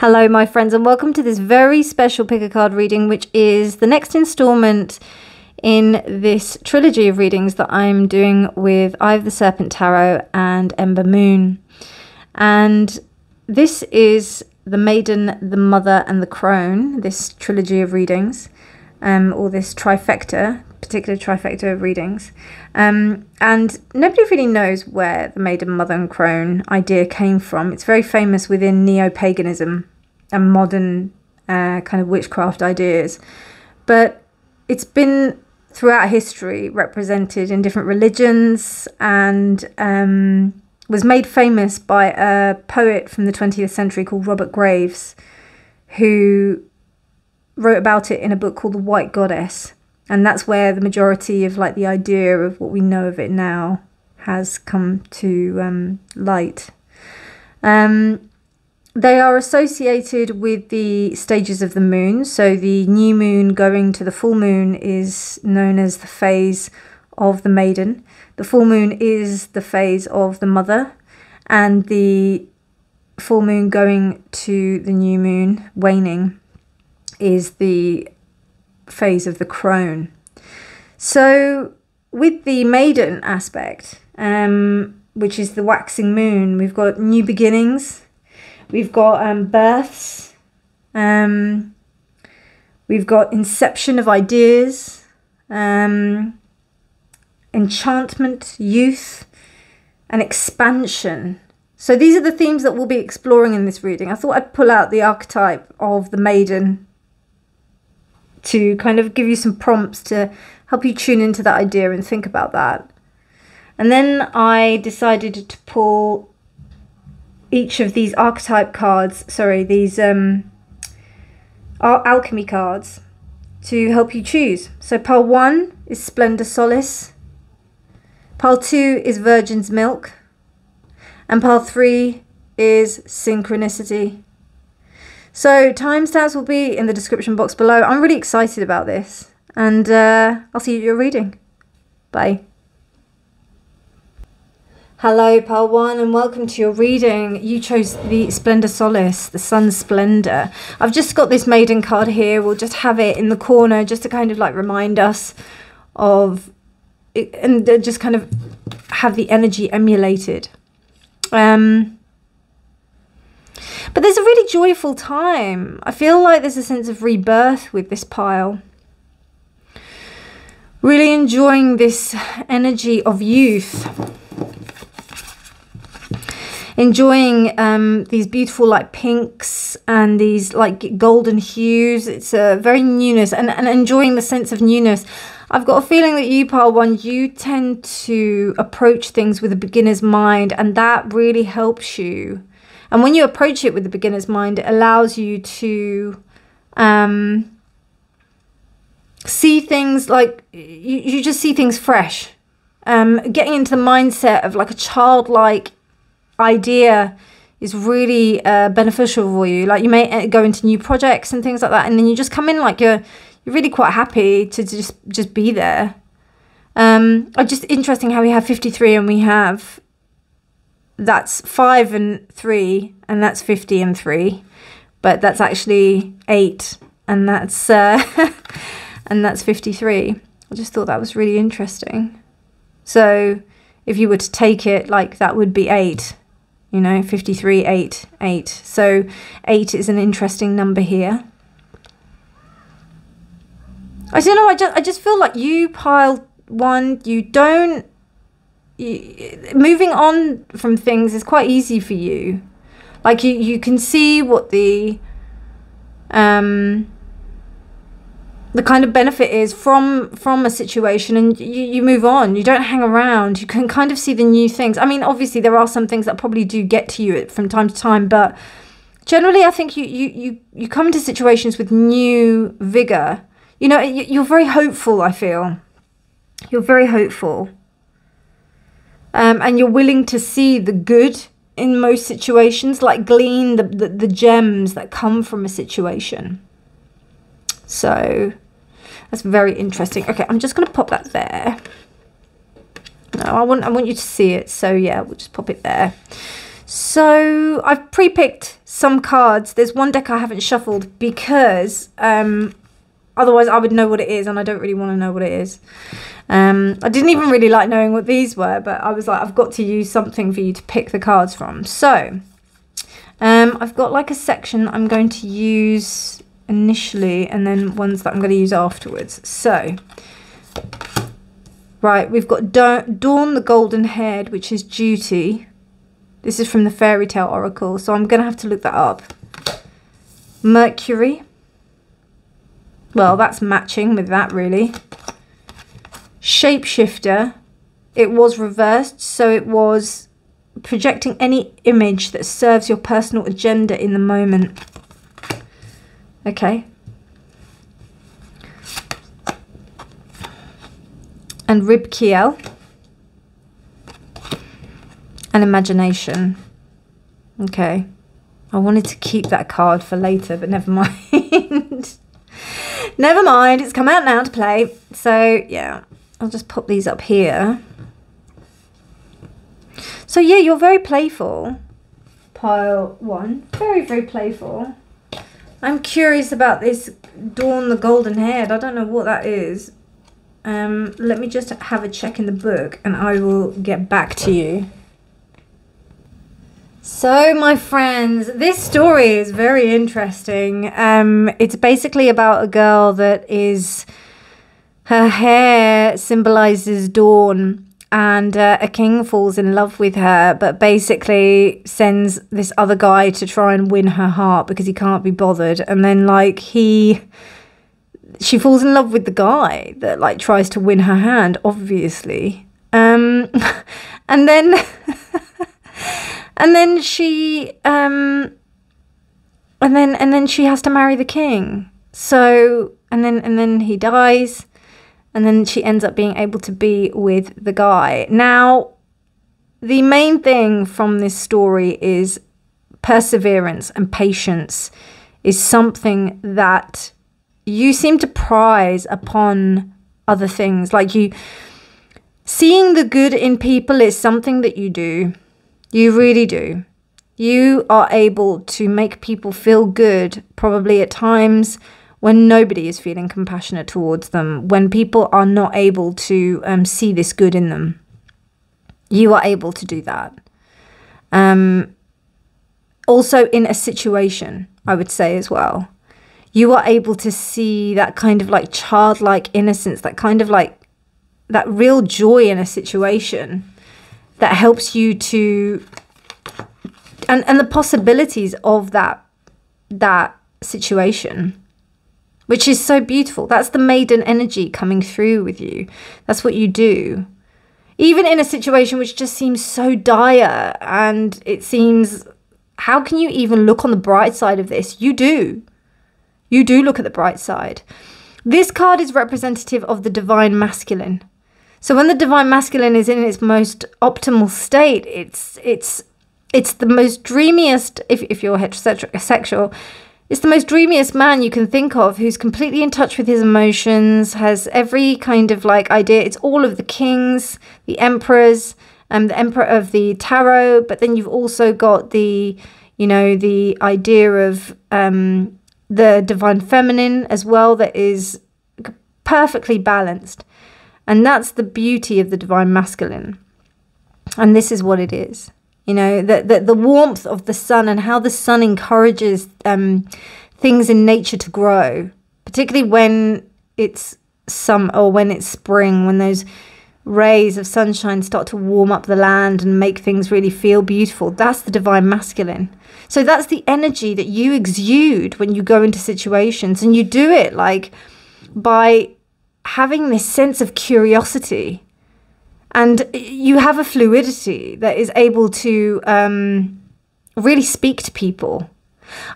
Hello, my friends, and welcome to this very special pick a card reading, which is the next installment in this trilogy of readings that I'm doing with Eye of the Serpent Tarot and Ember Moon. And this is the Maiden, the Mother, and the Crone, this trilogy of readings, um, or this trifecta, particular trifecta of readings. Um, and nobody really knows where the Maiden, Mother, and Crone idea came from. It's very famous within neo paganism and modern uh, kind of witchcraft ideas. But it's been throughout history represented in different religions and um, was made famous by a poet from the 20th century called Robert Graves, who wrote about it in a book called The White Goddess. And that's where the majority of like the idea of what we know of it now has come to um, light. Um, they are associated with the stages of the moon. So the new moon going to the full moon is known as the phase of the maiden. The full moon is the phase of the mother, and the full moon going to the new moon waning is the phase of the crone. So with the maiden aspect, um, which is the waxing moon, we've got new beginnings We've got um, births. Um, we've got inception of ideas, um, enchantment, youth, and expansion. So these are the themes that we'll be exploring in this reading. I thought I'd pull out the archetype of the maiden to kind of give you some prompts to help you tune into that idea and think about that. And then I decided to pull each of these archetype cards, sorry, these um, alchemy cards to help you choose. So pile one is Splendor Solis, pile two is Virgin's Milk, and pile three is Synchronicity. So timestamps will be in the description box below. I'm really excited about this, and uh, I'll see you at your reading. Bye. Hello, Pile One, and welcome to your reading. You chose the Splendor Solis, the Sun Splendor. I've just got this maiden card here. We'll just have it in the corner just to kind of like remind us of it, and just kind of have the energy emulated. Um, but there's a really joyful time. I feel like there's a sense of rebirth with this pile. Really enjoying this energy of youth enjoying um, these beautiful like pinks and these like golden hues. It's a very newness and, and enjoying the sense of newness. I've got a feeling that you, Pile One, you tend to approach things with a beginner's mind, and that really helps you. And when you approach it with the beginner's mind, it allows you to um, see things like you, you just see things fresh. Um, getting into the mindset of like a childlike idea is really uh, beneficial for you. Like you may uh, go into new projects and things like that, and then you just come in like you're you're really quite happy to just just be there. Um, just interesting how we have fifty three and we have that's five and three, and that's fifty and three, but that's actually eight, and that's uh, and that's fifty three. I just thought that was really interesting. So if you were to take it like that would be eight you know 53 8 8 so 8 is an interesting number here I don't know I just I just feel like you pile one you don't moving on from things is quite easy for you. Like you you can see what the um the kind of benefit is from from a situation and you, you move on. You don't hang around. You can kind of see the new things. I mean obviously there are some things that probably do get to you from time to time but generally i think you you you, you come into situations with new vigor. You know you're very hopeful i feel. You're very hopeful um, and you're willing to see the good in most situations like glean the, the, the gems that come from a situation so that's very interesting. Okay, I'm just going to pop that there. No, I want, I want you to see it. So yeah, we'll just pop it there. So I've pre-picked some cards. There's one deck I haven't shuffled because um, otherwise I would know what it is, and I don't really want to know what it is. Um, I didn't even really like knowing what these were, but I was like, I've got to use something for you to pick the cards from. So um, I've got like a section I'm going to use initially, and then ones that I'm going to use afterwards. So. Right, we've got Dawn the Golden Haired, which is duty. This is from the Fairy Tale Oracle, so I'm going to have to look that up. Mercury. Well, that's matching with that, really. Shapeshifter. It was reversed, so it was projecting any image that serves your personal agenda in the moment. Okay. And Rib Ribkiel and imagination. Okay. I wanted to keep that card for later, but never mind. never mind. It's come out now to play. So, yeah. I'll just pop these up here. So, yeah, you're very playful. Pile one. Very, very playful. I'm curious about this Dawn the Golden Haired. I don't know what that is. Um, let me just have a check in the book and I will get back to you. So, my friends, this story is very interesting. Um, it's basically about a girl that is, her hair symbolizes dawn, and uh, a king falls in love with her, but basically sends this other guy to try and win her heart because he can't be bothered. And then, like, he. She falls in love with the guy that like tries to win her hand, obviously. Um, and then and then she um and then and then she has to marry the king. So and then and then he dies and then she ends up being able to be with the guy. Now the main thing from this story is perseverance and patience is something that you seem to prize upon other things. Like you seeing the good in people is something that you do you really do. You are able to make people feel good, probably at times when nobody is feeling compassionate towards them, when people are not able to um, see this good in them. You are able to do that. Um, also, in a situation, I would say as well, you are able to see that kind of like childlike innocence, that kind of like that real joy in a situation that helps you to and and the possibilities of that that situation which is so beautiful. That's the maiden energy coming through with you. That's what you do. Even in a situation which just seems so dire and it seems how can you even look on the bright side of this? You do. You do look at the bright side. This card is representative of the divine masculine so when the divine masculine is in its most optimal state, it's it's it's the most dreamiest if if you're heterosexual, it's the most dreamiest man you can think of who's completely in touch with his emotions, has every kind of like idea. It's all of the kings, the emperors, um, the emperor of the tarot, but then you've also got the, you know, the idea of um, the divine feminine as well that is perfectly balanced. And that's the beauty of the divine masculine. And this is what it is. You know, that the, the warmth of the sun and how the sun encourages um, things in nature to grow, particularly when it's some or when it's spring, when those rays of sunshine start to warm up the land and make things really feel beautiful. That's the divine masculine. So that's the energy that you exude when you go into situations and you do it like by having this sense of curiosity and you have a fluidity that is able to um, really speak to people.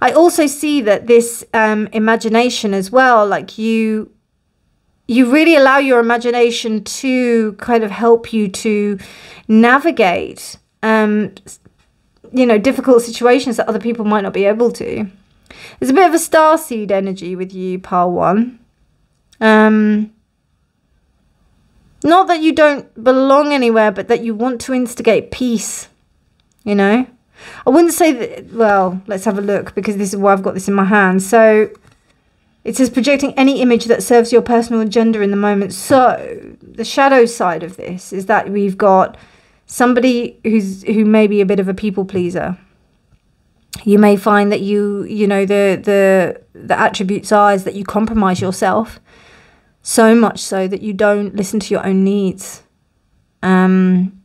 I also see that this um, imagination as well, like you, you really allow your imagination to kind of help you to navigate, um, you know, difficult situations that other people might not be able to. There's a bit of a star seed energy with you, pile one. Um, not that you don't belong anywhere, but that you want to instigate peace, you know? I wouldn't say that. Well, let's have a look because this is why I've got this in my hand. So it says projecting any image that serves your personal agenda in the moment. So the shadow side of this is that we've got somebody who's who may be a bit of a people pleaser. You may find that you you know the the the attributes are is that you compromise yourself so much so that you don't listen to your own needs. Um,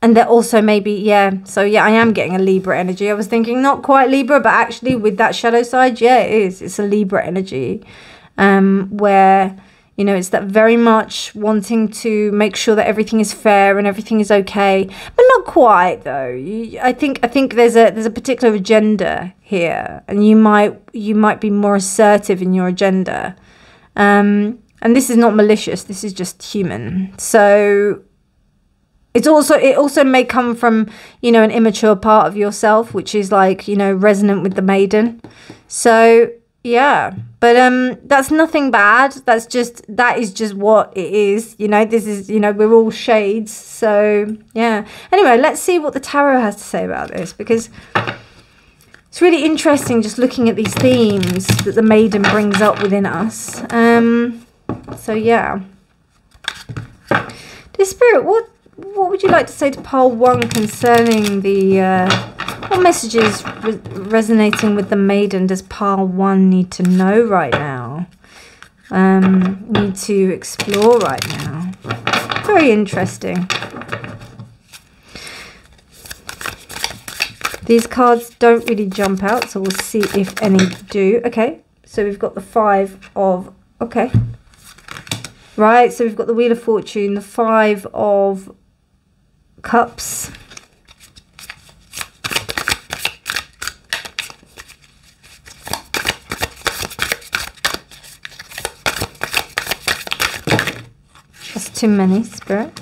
and that also maybe yeah so yeah i am getting a libra energy. I was thinking not quite libra but actually with that shadow side yeah it is. It's a libra energy. Um where you know it's that very much wanting to make sure that everything is fair and everything is okay. But not quite though. You, i think i think there's a there's a particular agenda here and you might you might be more assertive in your agenda. Um and this is not malicious this is just human. So it's also it also may come from you know an immature part of yourself which is like you know resonant with the maiden. So yeah but um that's nothing bad. That's just that is just what it is you know? This is you know we're all shades so yeah. Anyway let's see what the tarot has to say about this because it's really interesting just looking at these themes that the maiden brings up within us. Um so yeah dear spirit what what would you like to say to pile one concerning the uh, what messages re resonating with the maiden does pile one need to know right now? Um, need to explore right now. Very interesting. These cards don't really jump out, so we'll see if any do. Okay, so we've got the five of, okay. Right, so we've got the Wheel of Fortune, the five of cups. That's too many, Spirit.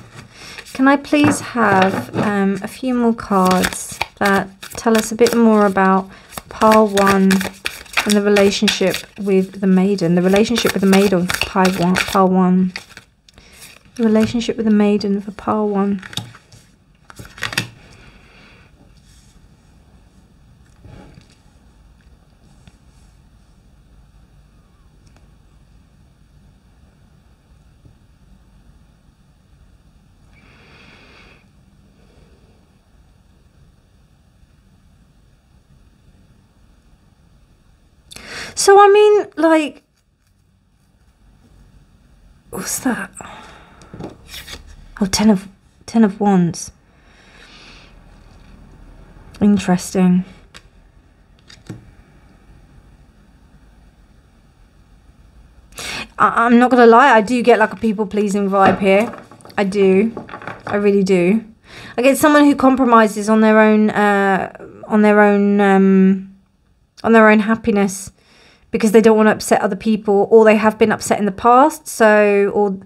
Can I please have um, a few more cards that tell us a bit more about pile one and the relationship with the maiden? The relationship with the maiden for pile one. Pile one. The relationship with the maiden for pile one. So I mean, like, what's that? Oh, ten of ten of wands. Interesting. I I'm not gonna lie, I do get like a people pleasing vibe here. I do, I really do. I get someone who compromises on their own, uh, on their own, um, on their own happiness because they don't want to upset other people or they have been upset in the past so or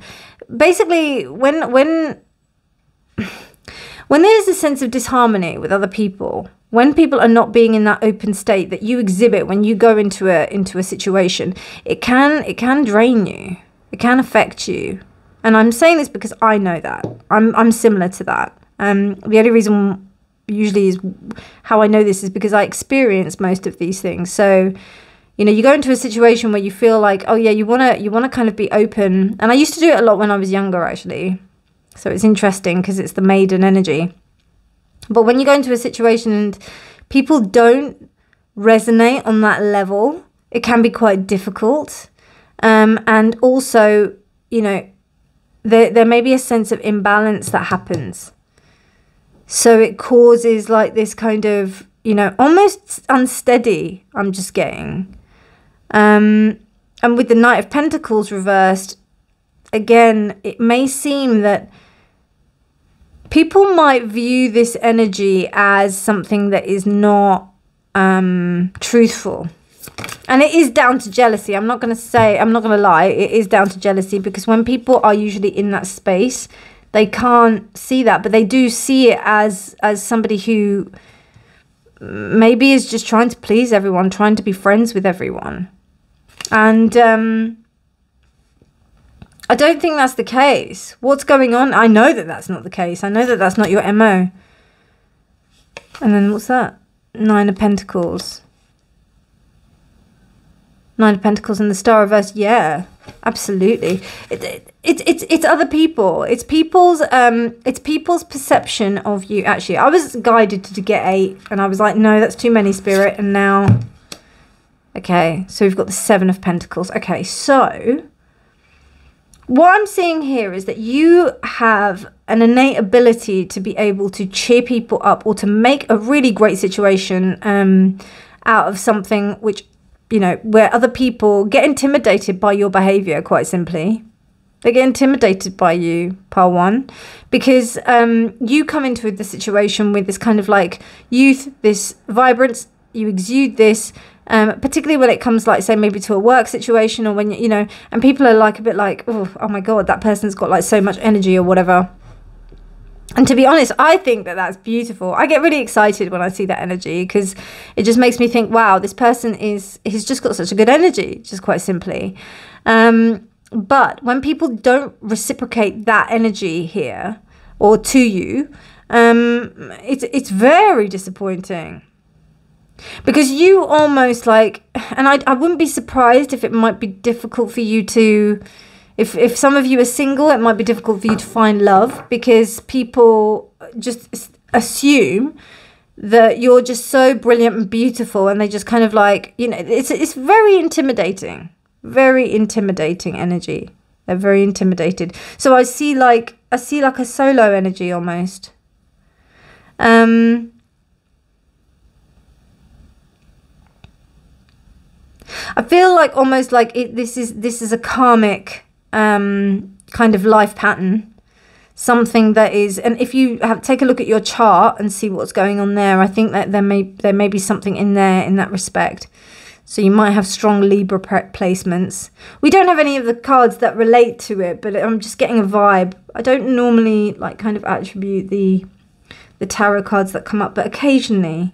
basically when when when there's a sense of disharmony with other people when people are not being in that open state that you exhibit when you go into a into a situation it can it can drain you. It can affect you. And i'm saying this because i know that. I'm i'm similar to that. Um the only reason usually is how i know this is because i experience most of these things. So you know you go into a situation where you feel like oh yeah you want to you want to kind of be open. And i used to do it a lot when i was younger actually. So it's interesting because it's the maiden energy. But when you go into a situation and people don't resonate on that level it can be quite difficult. Um, and also you know there, there may be a sense of imbalance that happens. So it causes like this kind of you know almost unsteady i'm just getting um, and with the Knight of Pentacles reversed, again, it may seem that people might view this energy as something that is not um, truthful. And it is down to jealousy. I'm not going to say, I'm not going to lie, it is down to jealousy because when people are usually in that space, they can't see that, but they do see it as as somebody who maybe is just trying to please everyone, trying to be friends with everyone. And um, I don't think that's the case. What's going on? I know that that's not the case. I know that that's not your MO. And then what's that? Nine of Pentacles. Nine of Pentacles and the Star reverse. Yeah, absolutely. It, it, it, it's it's other people. It's people's um it's people's perception of you. Actually, I was guided to, to get eight, and I was like, no, that's too many, Spirit. And now, okay, so we've got the Seven of Pentacles. Okay, so what I'm seeing here is that you have an innate ability to be able to cheer people up or to make a really great situation um, out of something which you know, where other people get intimidated by your behavior, quite simply. They get intimidated by you, pile one, because um, you come into the situation with this kind of like youth, this vibrance, you exude this, um, particularly when it comes like say maybe to a work situation or when you know and people are like a bit like oh, oh my god that person's got like so much energy or whatever and to be honest, I think that that's beautiful. I get really excited when I see that energy because it just makes me think, wow, this person is, he's just got such a good energy, just quite simply. Um, but when people don't reciprocate that energy here or to you, um, it's, it's very disappointing. Because you almost like, and I, I wouldn't be surprised if it might be difficult for you to if if some of you are single, it might be difficult for you to find love because people just assume that you're just so brilliant and beautiful and they just kind of like, you know, it's it's very intimidating. Very intimidating energy. They're very intimidated. So I see like I see like a solo energy almost. Um I feel like almost like it, this is this is a karmic um, kind of life pattern. Something that is and if you have take a look at your chart and see what's going on there i think that there may there may be something in there in that respect. So you might have strong libra placements. We don't have any of the cards that relate to it but i'm just getting a vibe. I don't normally like kind of attribute the the tarot cards that come up but occasionally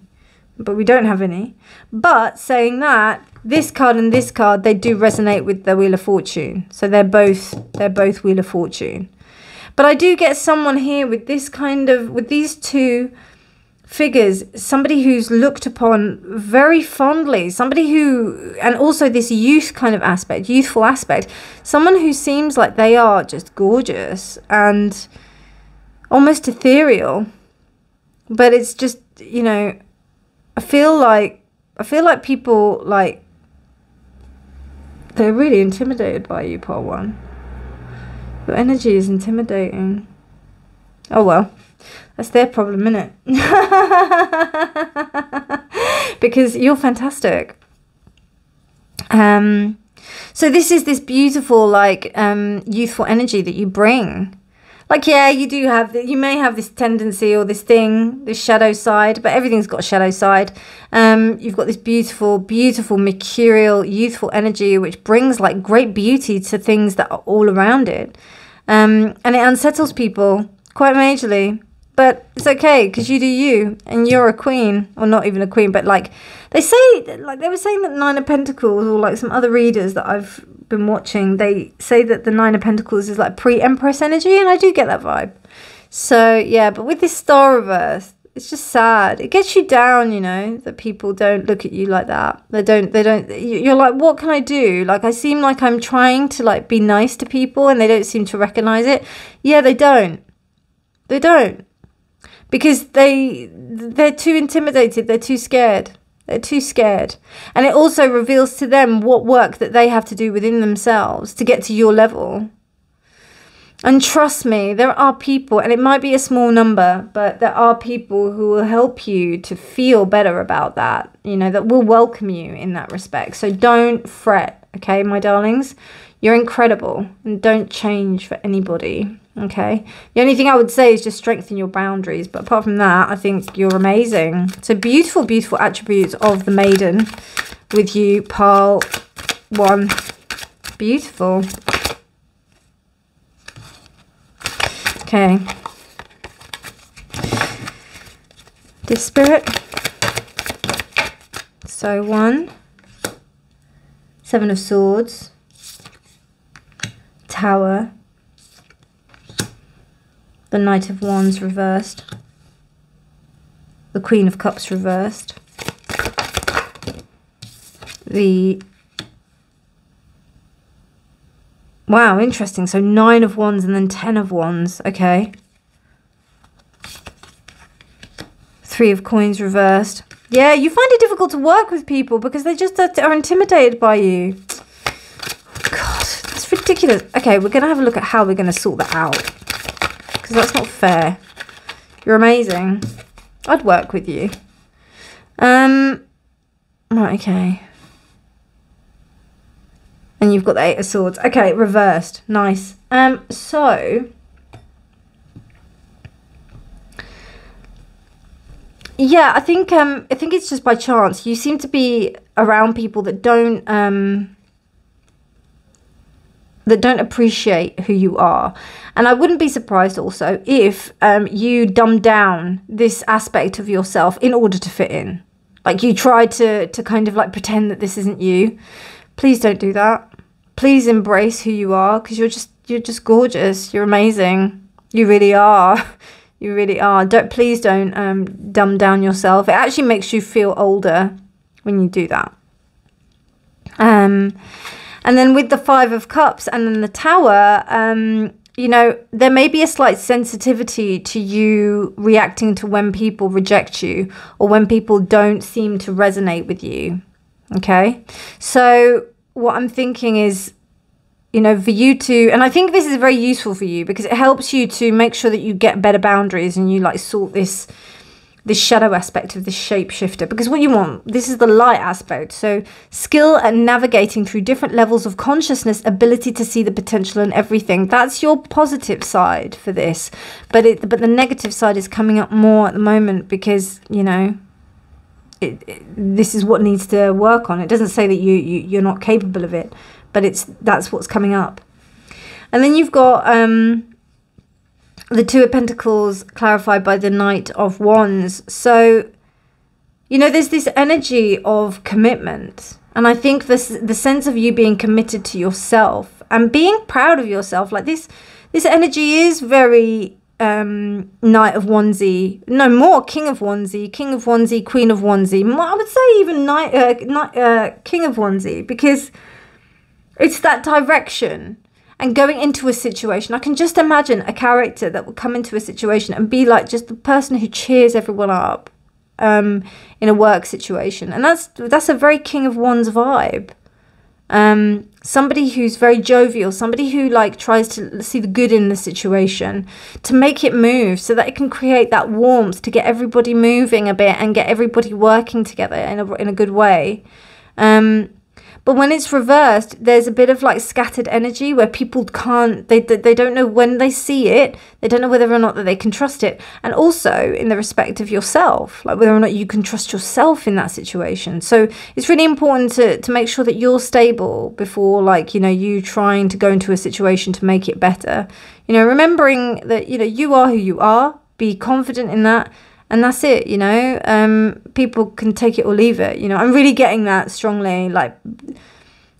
but we don't have any. But saying that this card and this card they do resonate with the wheel of fortune. So they're both they're both wheel of fortune. But i do get someone here with this kind of with these two figures somebody who's looked upon very fondly somebody who and also this youth kind of aspect youthful aspect. Someone who seems like they are just gorgeous and almost ethereal but it's just you know i feel like i feel like people like they're really intimidated by you, part one. Your energy is intimidating. Oh well, that's their problem, isn't it? because you're fantastic. Um, so this is this beautiful, like, um, youthful energy that you bring like yeah you do have you may have this tendency or this thing this shadow side but everything's got a shadow side. Um you've got this beautiful beautiful mercurial youthful energy which brings like great beauty to things that are all around it. Um and it unsettles people quite majorly. But it's okay because you do you and you're a queen or not even a queen but like they say like they were saying that nine of pentacles or like some other readers that i've been watching, they say that the Nine of Pentacles is like pre Empress energy, and I do get that vibe. So, yeah, but with this Star reverse, it's just sad. It gets you down, you know, that people don't look at you like that. They don't, they don't, you're like, what can I do? Like, I seem like I'm trying to like be nice to people and they don't seem to recognize it. Yeah, they don't. They don't. Because they, they're too intimidated. They're too scared. They're too scared. And it also reveals to them what work that they have to do within themselves to get to your level. And trust me, there are people, and it might be a small number, but there are people who will help you to feel better about that, you know, that will welcome you in that respect. So don't fret, okay, my darlings? You're incredible and don't change for anybody. Okay. The only thing I would say is just strengthen your boundaries. But apart from that, I think you're amazing. So beautiful, beautiful attributes of the maiden with you, Pearl one. Beautiful. Okay. This spirit. So one. Seven of Swords. Tower the Knight of Wands reversed, the Queen of Cups reversed, the wow interesting. So nine of wands and then ten of wands. Okay. Three of coins reversed. Yeah you find it difficult to work with people because they just are, intimidated by you. God it's ridiculous. Okay we're gonna have a look at how we're gonna sort that out because that's not fair you're amazing i'd work with you um right okay and you've got the Eight of Swords. Okay, reversed. Nice. Um, so... Yeah, I think um, I think it's just by chance. You seem to be around people that don't um, that don't appreciate who you are, and I wouldn't be surprised also if um, you dumb down this aspect of yourself in order to fit in. Like you try to to kind of like pretend that this isn't you. Please don't do that please embrace who you are because you're just you're just gorgeous. You're amazing. You really are. You really are. Don't please don't um, dumb down yourself. It actually makes you feel older when you do that. Um, and then with the Five of Cups and then the Tower, um, you know, there may be a slight sensitivity to you reacting to when people reject you or when people don't seem to resonate with you. Okay. So what I'm thinking is, you know, for you to, and I think this is very useful for you because it helps you to make sure that you get better boundaries and you like sort this this shadow aspect of the shapeshifter because what you want this is the light aspect so skill at navigating through different levels of consciousness ability to see the potential in everything that's your positive side for this but it but the negative side is coming up more at the moment because you know it, it, this is what needs to work on. It doesn't say that you, you you're not capable of it, but it's that's what's coming up. And then you've got um, the Two of Pentacles clarified by the Knight of Wands. So, you know, there's this energy of commitment. And I think this the sense of you being committed to yourself and being proud of yourself, like this this energy is very um, Knight of Wandsy, no more King of Wandsy, King of Wandsy, Queen of Wandsy. I would say even Knight, uh, Knight uh, King of Wandsy because it's that direction and going into a situation. I can just imagine a character that would come into a situation and be like just the person who cheers everyone up um, in a work situation, and that's that's a very King of Wands vibe um, somebody who's very jovial, somebody who like tries to see the good in the situation, to make it move so that it can create that warmth to get everybody moving a bit and get everybody working together in a, in a good way. Um, but when it's reversed, there's a bit of like scattered energy where people can't, they, they don't know when they see it, they don't know whether or not that they can trust it. And also in the respect of yourself, like whether or not you can trust yourself in that situation. So it's really important to, to make sure that you're stable before like, you know, you trying to go into a situation to make it better. You know, remembering that, you know, you are who you are, be confident in that and that's it you know? Um, people can take it or leave it you know? I'm really getting that strongly like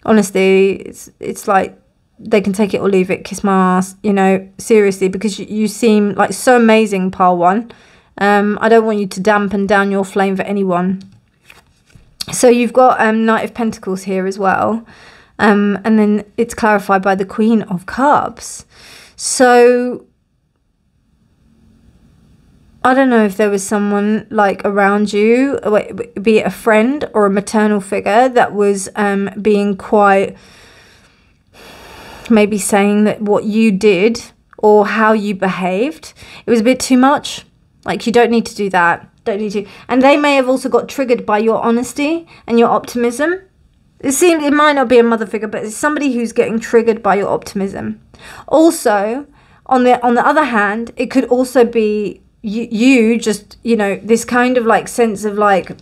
honestly it's it's like they can take it or leave it kiss my ass you know seriously because you, you seem like so amazing pile one. Um, i don't want you to dampen down your flame for anyone. So you've got um, knight of pentacles here as well. Um, and then it's clarified by the queen of cups. So I don't know if there was someone like around you, be it a friend or a maternal figure, that was um, being quite maybe saying that what you did or how you behaved, it was a bit too much. Like, you don't need to do that. Don't need to. And they may have also got triggered by your honesty and your optimism. It seems it might not be a mother figure, but it's somebody who's getting triggered by your optimism. Also, on the on the other hand, it could also be you, you just you know this kind of like sense of like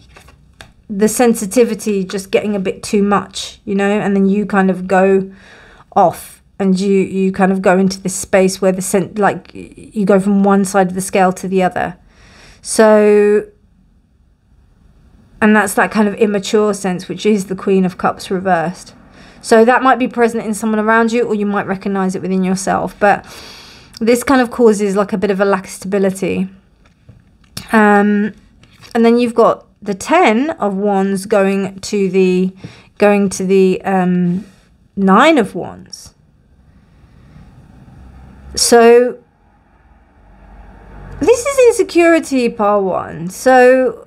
the sensitivity just getting a bit too much you know and then you kind of go off and you you kind of go into this space where the sen- like you go from one side of the scale to the other. So and that's that kind of immature sense which is the queen of cups reversed. So that might be present in someone around you or you might recognize it within yourself but this kind of causes like a bit of a lack of stability. Um, and then you've got the 10 of wands going to the going to the um, Nine of Wands. So this is insecurity part one. So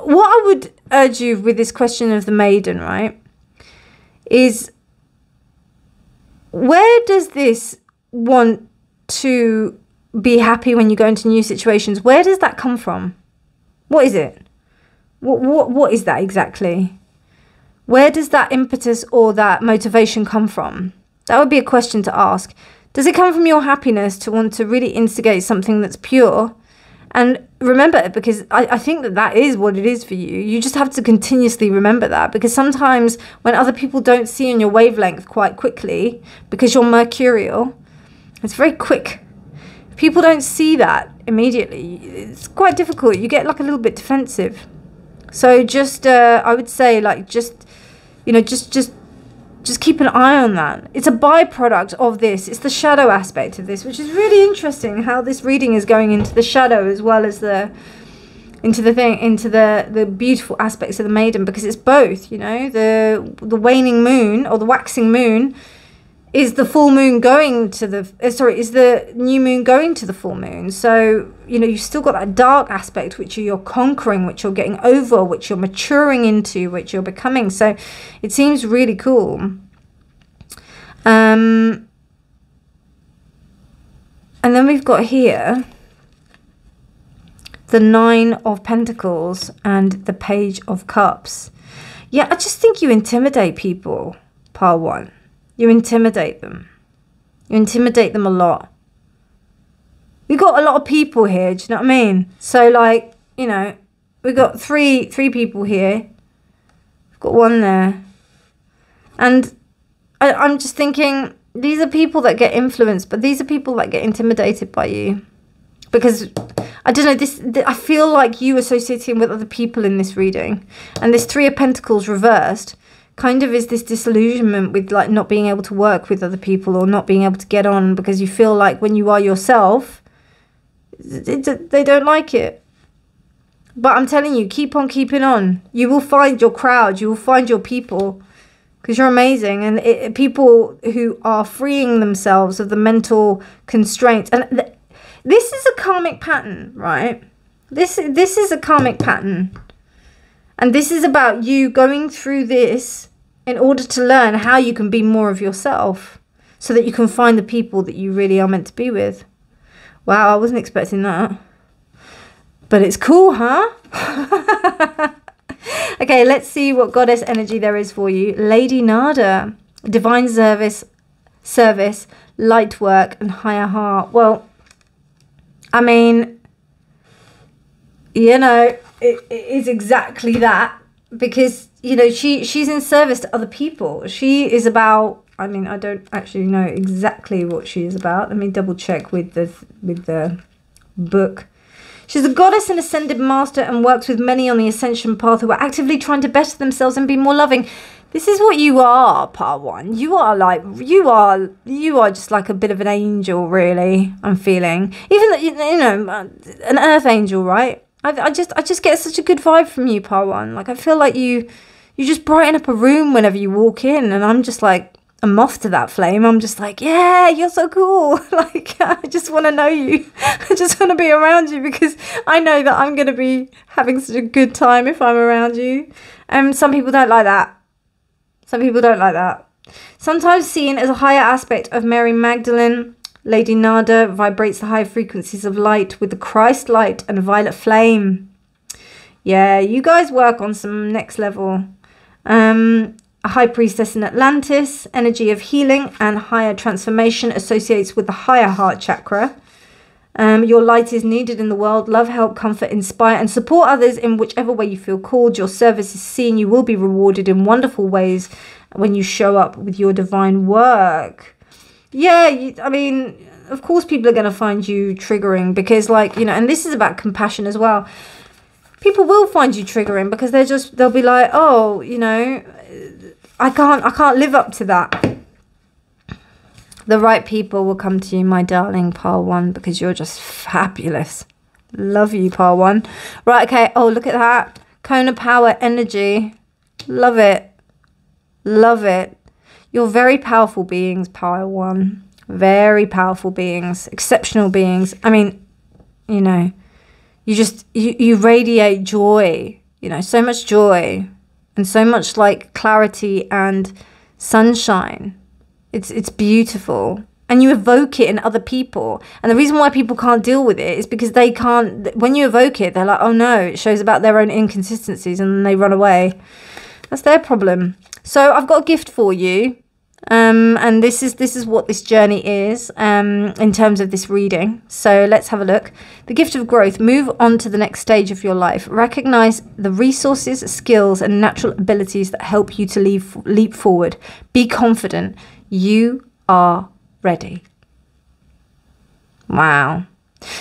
what I would urge you with this question of the maiden, right, is where does this want to be happy when you go into new situations? Where does that come from? What is it? What what what is that exactly? Where does that impetus or that motivation come from? That would be a question to ask. Does it come from your happiness to want to really instigate something that's pure? And remember, because I, I think that that is what it is for you. You just have to continuously remember that because sometimes when other people don't see on your wavelength quite quickly, because you're mercurial, it's very quick. people don't see that immediately, it's quite difficult. You get like a little bit defensive. So just, uh, I would say, like, just, you know, just, just just keep an eye on that. It's a byproduct of this. It's the shadow aspect of this, which is really interesting how this reading is going into the shadow as well as the into the thing into the the beautiful aspects of the maiden because it's both, you know, the the waning moon or the waxing moon is the full moon going to the uh, sorry is the new moon going to the full moon? So you know you've still got that dark aspect which you're conquering which you're getting over which you're maturing into which you're becoming. So it seems really cool. Um and then we've got here the nine of pentacles and the page of cups. Yeah i just think you intimidate people par one you intimidate them. You intimidate them a lot. We got a lot of people here, do you know what I mean? So like, you know, we got three three people here. We've got one there. And I, I'm just thinking these are people that get influenced, but these are people that get intimidated by you. Because I don't know, this I feel like you associating with other people in this reading. And this three of pentacles reversed kind of is this disillusionment with like not being able to work with other people or not being able to get on because you feel like when you are yourself they don't like it. But i'm telling you keep on keeping on. You will find your crowd you will find your people because you're amazing and it, people who are freeing themselves of the mental constraints. And th- this is a karmic pattern right? This this is a karmic pattern. And this is about you going through this in order to learn how you can be more of yourself so that you can find the people that you really are meant to be with. Wow, I wasn't expecting that. But it's cool, huh? okay, let's see what goddess energy there is for you. Lady Nada, divine service, service, light work, and higher heart. Well, I mean, you know, it, it is exactly that because you know she she's in service to other people. She is about i mean i don't actually know exactly what she is about. Let me double check with the with the book. She's a goddess and ascended master and works with many on the ascension path who are actively trying to better themselves and be more loving. This is what you are part one. You are like you are you are just like a bit of an angel really i'm feeling. Even though, you know an earth angel right? I, I just I just get such a good vibe from you, Parwan. Like I feel like you you just brighten up a room whenever you walk in, and I'm just like a moth to that flame. I'm just like, yeah, you're so cool. like I just want to know you. I just want to be around you because I know that I'm gonna be having such a good time if I'm around you. And um, some people don't like that. Some people don't like that. Sometimes seen as a higher aspect of Mary Magdalene Lady Nada vibrates the high frequencies of light with the Christ light and violet flame. Yeah, you guys work on some next level. Um, a high priestess in Atlantis, energy of healing and higher transformation associates with the higher heart chakra. Um, your light is needed in the world. Love, help, comfort, inspire, and support others in whichever way you feel called. Your service is seen. You will be rewarded in wonderful ways when you show up with your divine work yeah, you, I mean, of course, people are going to find you triggering because, like, you know, and this is about compassion as well. People will find you triggering because they're just they'll be like, oh, you know, I can't I can't live up to that. The right people will come to you, my darling Par One, because you're just fabulous. Love you, Par One. Right, okay. Oh, look at that. Of power energy. Love it. Love it. You're very powerful beings, Pile One. Very powerful beings, exceptional beings. I mean, you know, you just you, you radiate joy, you know, so much joy and so much like clarity and sunshine. It's it's beautiful. And you evoke it in other people. And the reason why people can't deal with it is because they can't when you evoke it, they're like, oh no, it shows about their own inconsistencies and they run away. That's their problem. So I've got a gift for you. Um, and this is this is what this journey is um, in terms of this reading. So let's have a look. The gift of growth. Move on to the next stage of your life. Recognize the resources, skills, and natural abilities that help you to leap leap forward. Be confident. You are ready. Wow.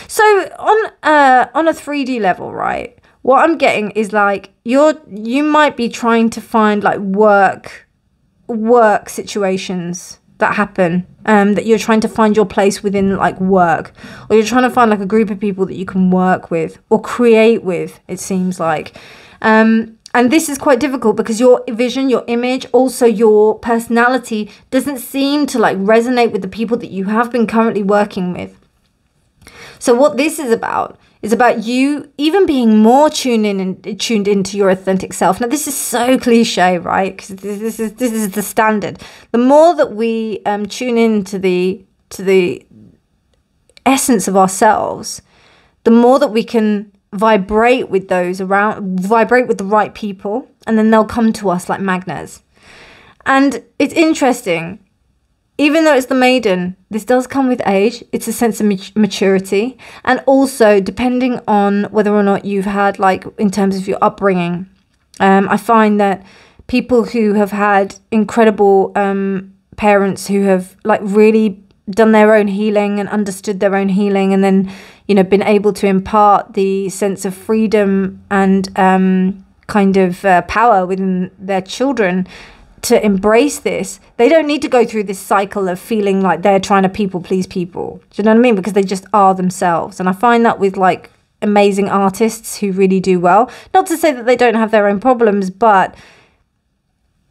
So on uh, on a three D level, right? What I'm getting is like you're you might be trying to find like work work situations that happen um, that you're trying to find your place within like work or you're trying to find like a group of people that you can work with or create with it seems like. Um, and this is quite difficult because your vision your image also your personality doesn't seem to like resonate with the people that you have been currently working with. So what this is about is about you even being more tuned in and tuned into your authentic self. Now, this is so cliche, right? Because this is this is the standard. The more that we um, tune into the to the essence of ourselves, the more that we can vibrate with those around, vibrate with the right people, and then they'll come to us like magnets. And it's interesting even though it's the maiden, this does come with age. It's a sense of maturity. And also, depending on whether or not you've had, like, in terms of your upbringing, um, I find that people who have had incredible um, parents who have, like, really done their own healing and understood their own healing and then, you know, been able to impart the sense of freedom and um, kind of uh, power within their children to embrace this, they don't need to go through this cycle of feeling like they're trying to people please people. Do you know what I mean? Because they just are themselves. And I find that with like amazing artists who really do well. Not to say that they don't have their own problems, but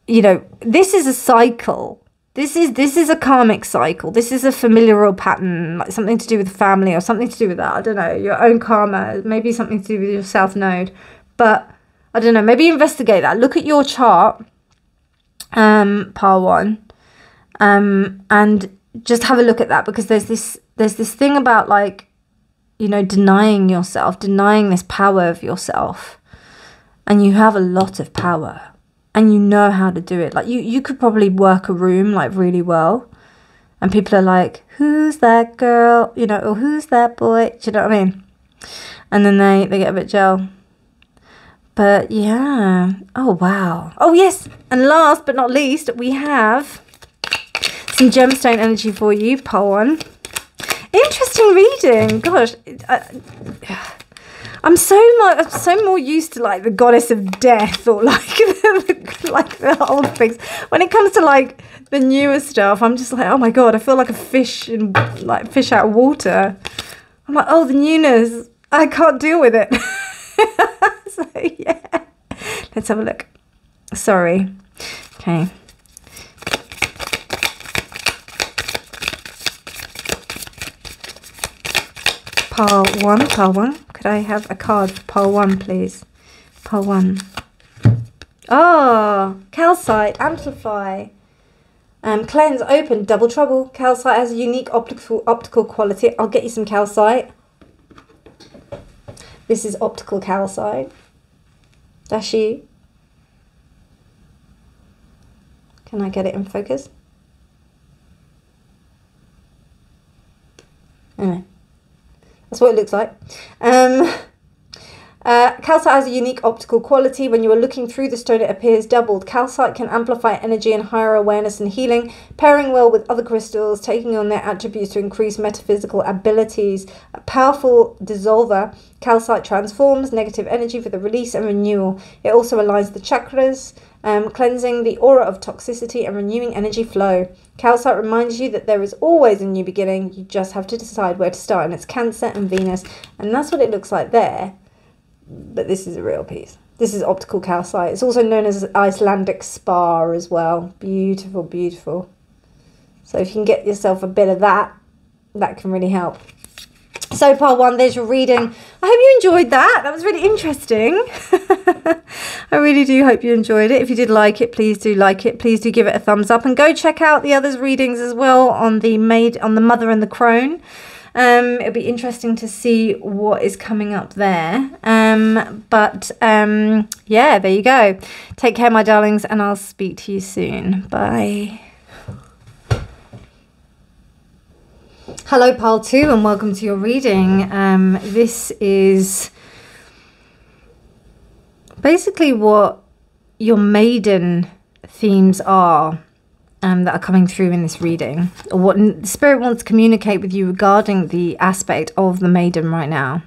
you know, this is a cycle. This is this is a karmic cycle. This is a familial pattern, like something to do with family or something to do with that. I don't know, your own karma, maybe something to do with your south node. But I don't know, maybe investigate that. Look at your chart um, par one, um, and just have a look at that because there's this there's this thing about like you know denying yourself, denying this power of yourself, and you have a lot of power, and you know how to do it. Like you you could probably work a room like really well, and people are like, "Who's that girl?" You know, or "Who's that boy?" Do you know what I mean? And then they they get a bit gel. But yeah. Oh, wow. Oh, yes. And last but not least, we have some gemstone energy for you, Poem. Interesting reading. Gosh. I, uh, I'm so much, I'm so more used to like the goddess of death or like the, like the old things. When it comes to like the newer stuff, I'm just like, oh my god, I feel like a fish in like fish out of water. I'm like, oh, the newness, I can't deal with it. so yeah, let's have a look. Sorry. Okay. Pile one, pile one. Could I have a card for pile one, please? Pile one. Oh, calcite, amplify. Um, cleanse, open, double trouble. Calcite has a unique optical optical quality. I'll get you some calcite. This is optical calcite. That's you. Can I get it in focus? Anyway, that's what it looks like. Um, uh, calcite has a unique optical quality. When you are looking through the stone, it appears doubled. Calcite can amplify energy and higher awareness and healing, pairing well with other crystals, taking on their attributes to increase metaphysical abilities. A powerful dissolver, calcite transforms negative energy for the release and renewal. It also aligns the chakras, um, cleansing the aura of toxicity and renewing energy flow. Calcite reminds you that there is always a new beginning. You just have to decide where to start, and it's Cancer and Venus, and that's what it looks like there but this is a real piece. this is optical calcite. It's also known as Icelandic spar as well. Beautiful, beautiful. So if you can get yourself a bit of that, that can really help. So part one, there's your reading. I hope you enjoyed that. That was really interesting. I really do hope you enjoyed it. If you did like it, please do like it. Please do give it a thumbs up and go check out the others' readings as well on the maid on the mother and the crone. Um, it'll be interesting to see what is coming up there. Um, but um, yeah, there you go. Take care, my darlings, and I'll speak to you soon. Bye. Hello, Pile 2, and welcome to your reading. Um, this is basically what your maiden themes are um, that are coming through in this reading, or what the Spirit wants to communicate with you regarding the aspect of the maiden right now.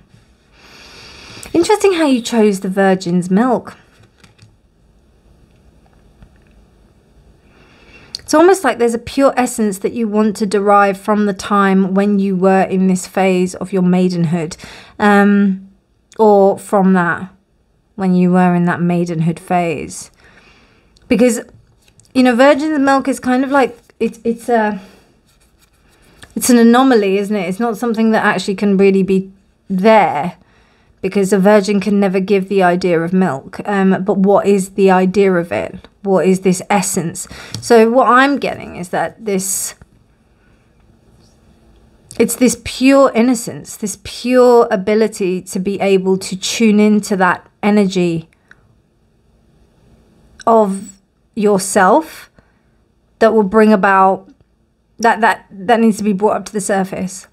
Interesting how you chose the Virgin's milk. It's almost like there's a pure essence that you want to derive from the time when you were in this phase of your maidenhood, um, or from that when you were in that maidenhood phase. Because you know, virgin milk is kind of like it's it's a it's an anomaly, isn't it? It's not something that actually can really be there because a virgin can never give the idea of milk. Um, but what is the idea of it? What is this essence? So what I'm getting is that this it's this pure innocence, this pure ability to be able to tune into that energy of yourself that will bring about that that that needs to be brought up to the surface.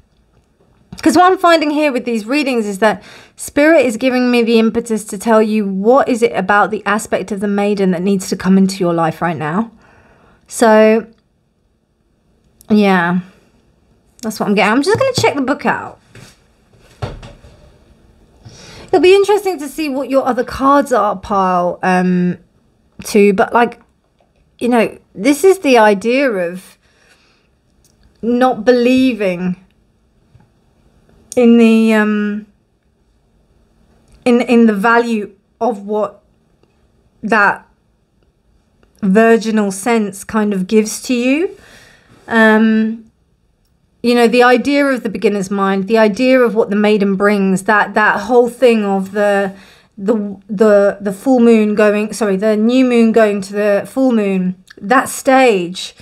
Because what i'm finding here with these readings is that spirit is giving me the impetus to tell you what is it about the aspect of the maiden that needs to come into your life right now. So yeah. That's what i'm getting. I'm just going to check the book out. It'll be interesting to see what your other cards are pile um too but like you know, this is the idea of not believing in the um in in the value of what that virginal sense kind of gives to you. Um you know the idea of the beginner's mind the idea of what the maiden brings that that whole thing of the the the the full moon going sorry the new moon going to the full moon that stage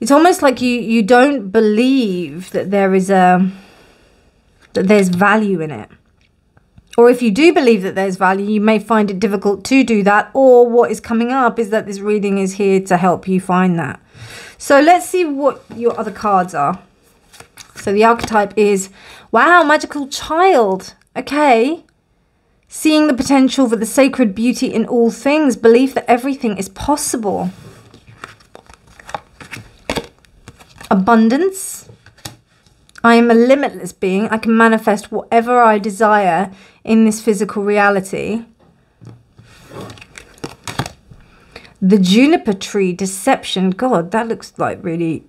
it's almost like you you don't believe that there is a that there's value in it. Or if you do believe that there's value you may find it difficult to do that or what is coming up is that this reading is here to help you find that. So let's see what your other cards are. So the archetype is wow magical child. Okay Seeing the potential for the sacred beauty in all things, belief that everything is possible. Abundance. I am a limitless being. I can manifest whatever I desire in this physical reality. The juniper tree deception. God, that looks like really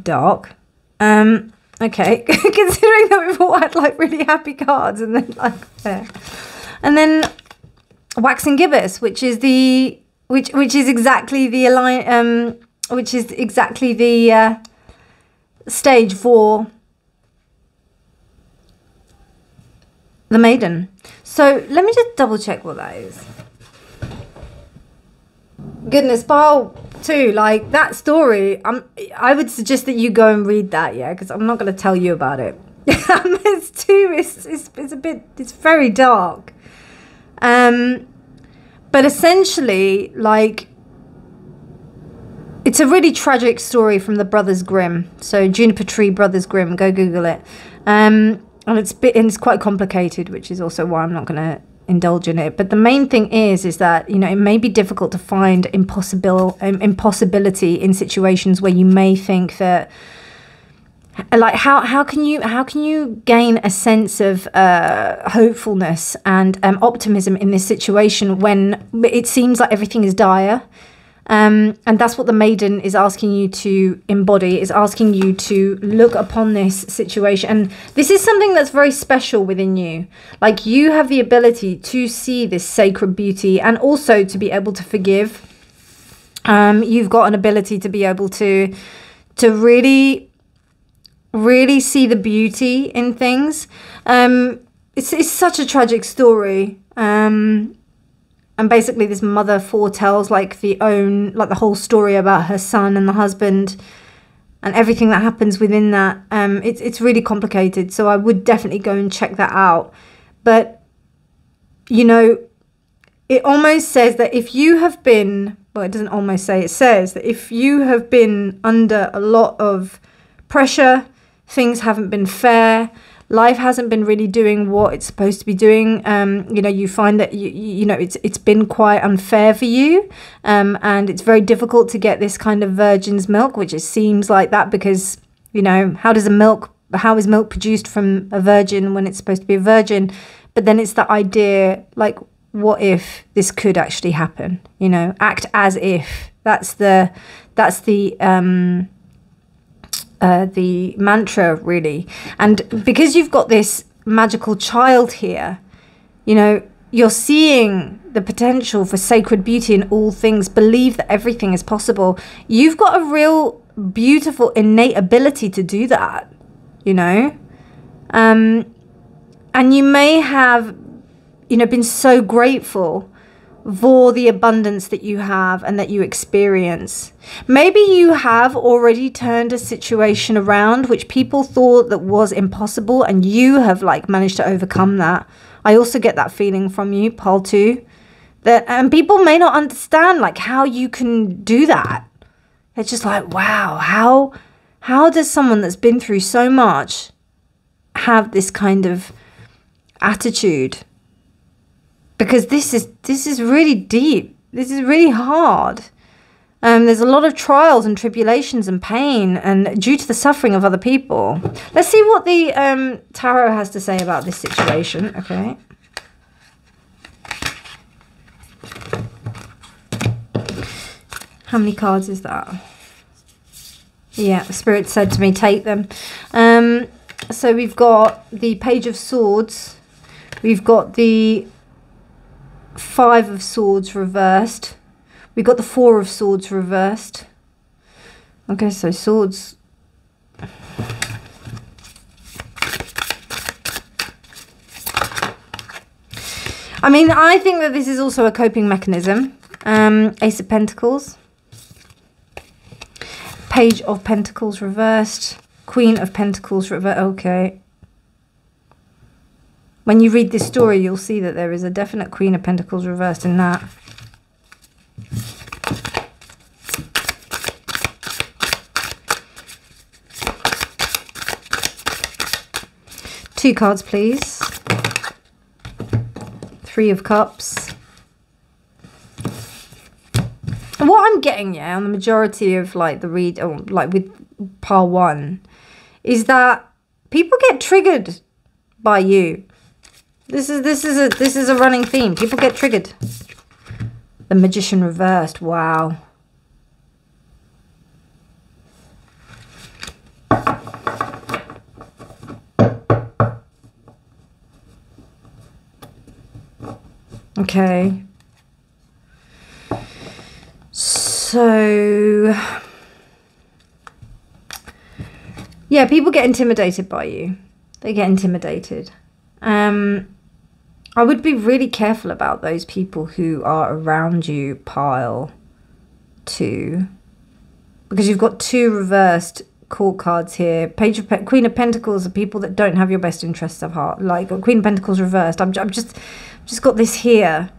dark. Um, okay, considering that we've all had like really happy cards and then like there. And then waxing gibbous, which is the which which is exactly the align um which is exactly the uh, stage for the maiden. So let me just double check what that is. Goodness, pile two, like that story. I'm. I would suggest that you go and read that, yeah, because I'm not going to tell you about it. it's too. It's, it's it's a bit. It's very dark. Um, but essentially, like, it's a really tragic story from the Brothers Grimm. So Juniper Tree Brothers Grimm, go Google it. Um, and it's bit, and it's quite complicated, which is also why I'm not going to indulge in it. But the main thing is, is that you know it may be difficult to find impossible um, impossibility in situations where you may think that like how how can you how can you gain a sense of uh, hopefulness and um, optimism in this situation when it seems like everything is dire Um, and that's what the maiden is asking you to embody, is asking you to look upon this situation. And this is something that's very special within you. Like you have the ability to see this sacred beauty and also to be able to forgive. Um, you've got an ability to be able to to really really see the beauty in things. Um, it's, it's such a tragic story. Um, and basically this mother foretells like the own like the whole story about her son and the husband and everything that happens within that. Um it's it's really complicated so i would definitely go and check that out. But you know it almost says that if you have been well it doesn't almost say it says that if you have been under a lot of pressure things haven't been fair life hasn't been really doing what it's supposed to be doing. Um, you know, you find that you, you know it's it's been quite unfair for you, um, and it's very difficult to get this kind of virgin's milk, which it seems like that because you know how does a milk how is milk produced from a virgin when it's supposed to be a virgin? But then it's the idea like what if this could actually happen? You know, act as if that's the that's the um uh, the mantra really. And because you've got this magical child here, you know, you're seeing the potential for sacred beauty in all things, believe that everything is possible. You've got a real beautiful innate ability to do that, you know? Um, and you may have, you know, been so grateful for the abundance that you have and that you experience. Maybe you have already turned a situation around which people thought that was impossible and you have like managed to overcome that. I also get that feeling from you, Paul too. That and people may not understand like how you can do that. It's just like, wow, how how does someone that's been through so much have this kind of attitude? Because this is this is really deep. This is really hard. Um, there's a lot of trials and tribulations and pain, and due to the suffering of other people. Let's see what the um, tarot has to say about this situation. Okay. How many cards is that? Yeah, spirit said to me, take them. Um, so we've got the Page of Swords. We've got the five of swords reversed. We got the four of swords reversed. Okay, so swords. I mean, I think that this is also a coping mechanism. Um, Ace of Pentacles. Page of Pentacles reversed. Queen of Pentacles reversed. Okay. When you read this story, you'll see that there is a definite Queen of Pentacles reversed in that. Two cards, please. Three of Cups. What I'm getting, yeah, on the majority of like the read, or like with par one, is that people get triggered by you. This is this is a this is a running theme. People get triggered. The magician reversed. Wow. Okay. So yeah, people get intimidated by you. They get intimidated. Um I would be really careful about those people who are around you, pile two. Because you've got two reversed court cards here. Page of Pe Queen of Pentacles are people that don't have your best interests at heart. Like Queen of Pentacles reversed. I'm, I'm just just got this here.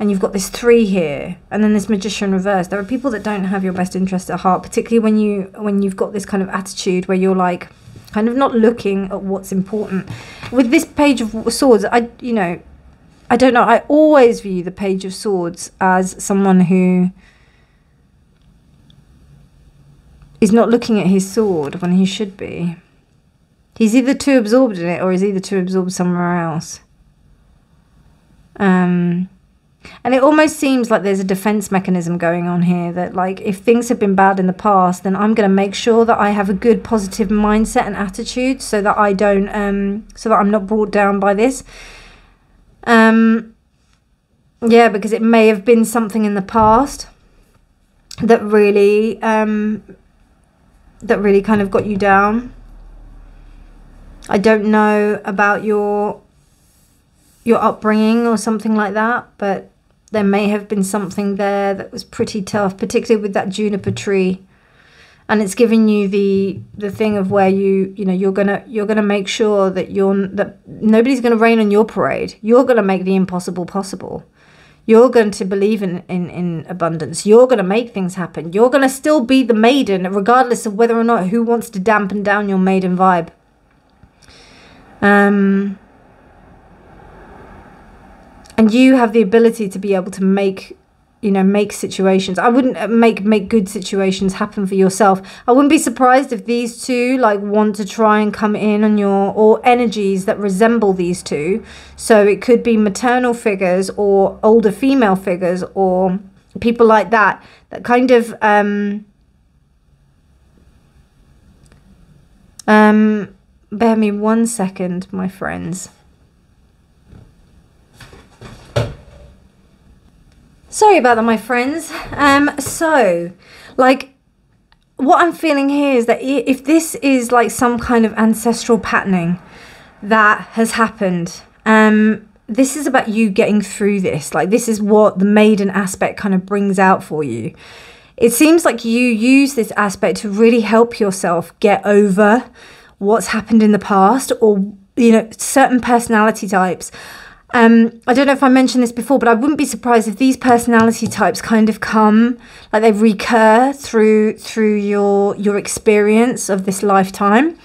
And you've got this three here, and then this magician reversed. There are people that don't have your best interest at heart, particularly when you when you've got this kind of attitude where you're like, kind of not looking at what's important. With this page of swords, I you know, I don't know. I always view the page of swords as someone who is not looking at his sword when he should be. He's either too absorbed in it or he's either too absorbed somewhere else. Um, and it almost seems like there's a defense mechanism going on here that like if things have been bad in the past then i'm going to make sure that i have a good positive mindset and attitude so that i don't um so that i'm not brought down by this. Um yeah because it may have been something in the past that really um that really kind of got you down. I don't know about your your upbringing or something like that, but there may have been something there that was pretty tough, particularly with that juniper tree. And it's giving you the the thing of where you you know you're gonna you're gonna make sure that you're that nobody's gonna rain on your parade. You're gonna make the impossible possible. You're going to believe in, in, in abundance. You're going to make things happen. You're going to still be the maiden, regardless of whether or not who wants to dampen down your maiden vibe. Um, and you have the ability to be able to make you know make situations. I wouldn't uh, make make good situations happen for yourself. I wouldn't be surprised if these two like want to try and come in on your or energies that resemble these two. So it could be maternal figures or older female figures or people like that that kind of um um bear me one second my friends Sorry about that, my friends. Um, so, like, what I'm feeling here is that if this is like some kind of ancestral patterning that has happened, um, this is about you getting through this. Like, this is what the maiden aspect kind of brings out for you. It seems like you use this aspect to really help yourself get over what's happened in the past or, you know, certain personality types um, I don't know if I mentioned this before, but I wouldn't be surprised if these personality types kind of come like they recur through through your your experience of this lifetime.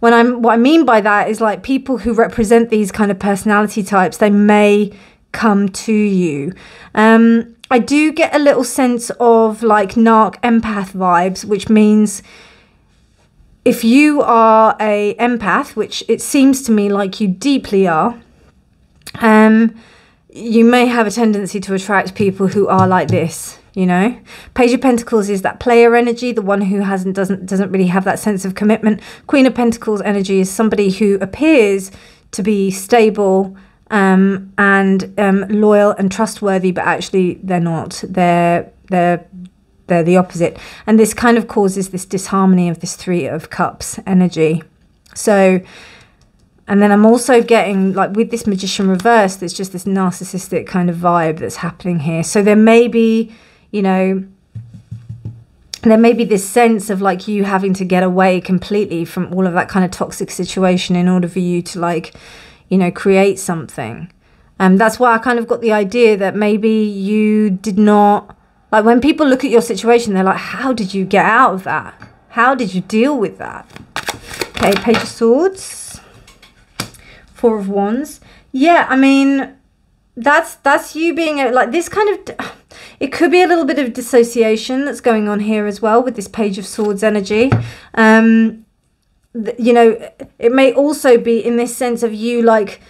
When I'm what I mean by that is like people who represent these kind of personality types, they may come to you. Um, I do get a little sense of like narc empath vibes, which means if you are a empath, which it seems to me like you deeply are um, you may have a tendency to attract people who are like this you know? Page of pentacles is that player energy the one who hasn't doesn't doesn't really have that sense of commitment. Queen of pentacles energy is somebody who appears to be stable um, and um, loyal and trustworthy but actually they're not. They're they're they're the opposite. And this kind of causes this disharmony of this three of cups energy. So and then I'm also getting, like, with this magician reverse, there's just this narcissistic kind of vibe that's happening here. So there may be, you know, there may be this sense of like you having to get away completely from all of that kind of toxic situation in order for you to, like, you know, create something. And um, that's why I kind of got the idea that maybe you did not, like, when people look at your situation, they're like, how did you get out of that? How did you deal with that? Okay, Page of Swords. Four of Wands. Yeah, I mean, that's that's you being a, like this kind of. It could be a little bit of dissociation that's going on here as well with this Page of Swords energy. Um, you know, it may also be in this sense of you like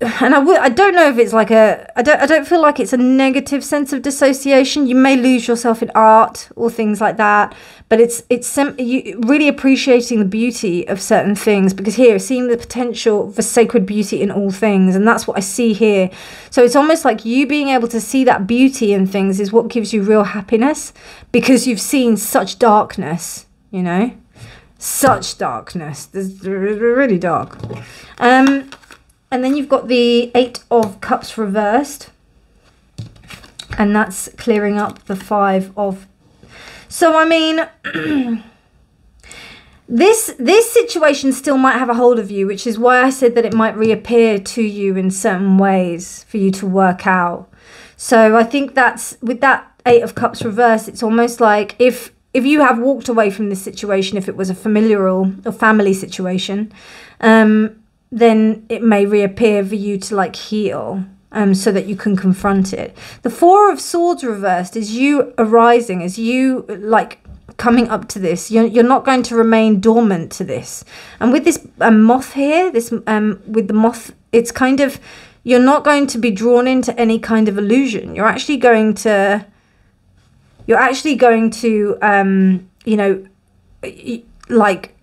and I w- I don't know if it's like a I don't I don't feel like it's a negative sense of dissociation. You may lose yourself in art or things like that, but it's it's you really appreciating the beauty of certain things because here seeing the potential for sacred beauty in all things, and that's what I see here. So it's almost like you being able to see that beauty in things is what gives you real happiness because you've seen such darkness, you know, such darkness. There's really dark. Um and then you've got the Eight of Cups reversed. And that's clearing up the Five of... So, I mean... this this situation still might have a hold of you, which is why I said that it might reappear to you in certain ways for you to work out. So I think that's... With that Eight of Cups reversed, it's almost like if if you have walked away from this situation, if it was a familial or family situation, um, then it may reappear for you to like heal um, so that you can confront it. The Four of Swords reversed is you arising, as you like coming up to this. You're, you're not going to remain dormant to this. And with this um, moth here, this um, with the moth, it's kind of you're not going to be drawn into any kind of illusion. You're actually going to, you're actually going to, um, you know, like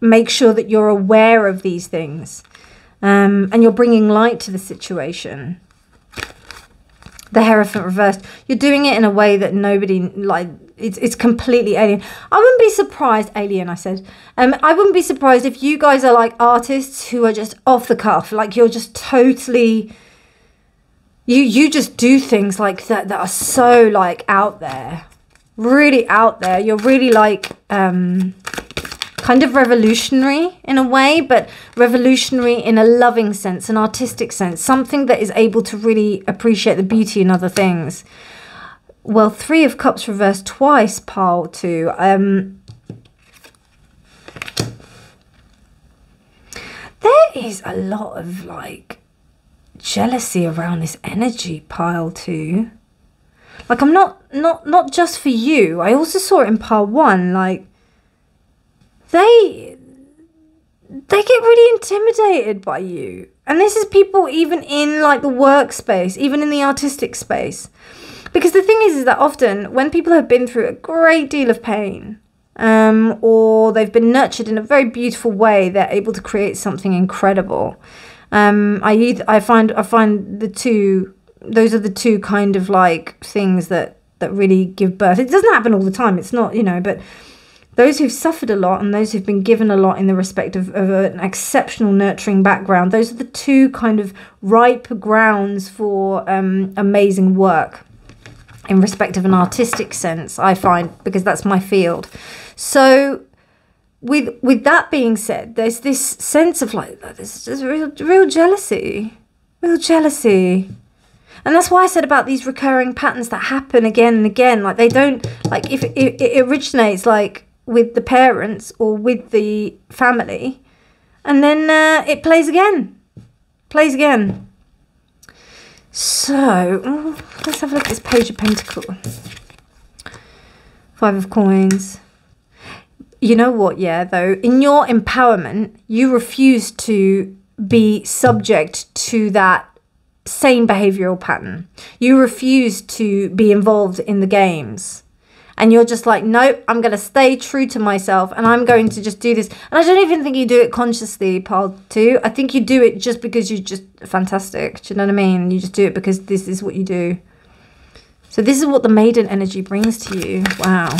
make sure that you're aware of these things um, and you're bringing light to the situation. The Hierophant reversed. You're doing it in a way that nobody like. It's it's completely alien. I wouldn't be surprised. Alien, I said. Um, I wouldn't be surprised if you guys are like artists who are just off the cuff. Like you're just totally. You you just do things like that that are so like out there, really out there. You're really like um kind of revolutionary in a way, but revolutionary in a loving sense, an artistic sense, something that is able to really appreciate the beauty in other things. Well, Three of Cups reversed twice, pile two. Um, there is a lot of like jealousy around this energy pile two. Like I'm not not not just for you. I also saw it in pile one. Like they they get really intimidated by you. And this is people even in like the workspace, even in the artistic space. Because the thing is, is that often when people have been through a great deal of pain, um, or they've been nurtured in a very beautiful way, they're able to create something incredible. Um, I either, I find I find the two those are the two kind of like things that that really give birth. It doesn't happen all the time. It's not you know, but those who've suffered a lot and those who've been given a lot in the respect of, of an exceptional nurturing background, those are the two kind of ripe grounds for um, amazing work in respect of an artistic sense, I find, because that's my field. So with with that being said, there's this sense of like there's, there's real real jealousy, real jealousy, and that's why I said about these recurring patterns that happen again and again. Like they don't like if it, it originates like with the parents or with the family, and then uh, it plays again, plays again. So oh, let's have a look at this page of Pentacle, Five of Coins. You know what? Yeah, though in your empowerment, you refuse to be subject to that same behavioral pattern. You refuse to be involved in the games and you're just like, nope, I'm going to stay true to myself and I'm going to just do this. And I don't even think you do it consciously, part two. I think you do it just because you're just fantastic. Do you know what I mean? You just do it because this is what you do. So this is what the maiden energy brings to you. Wow.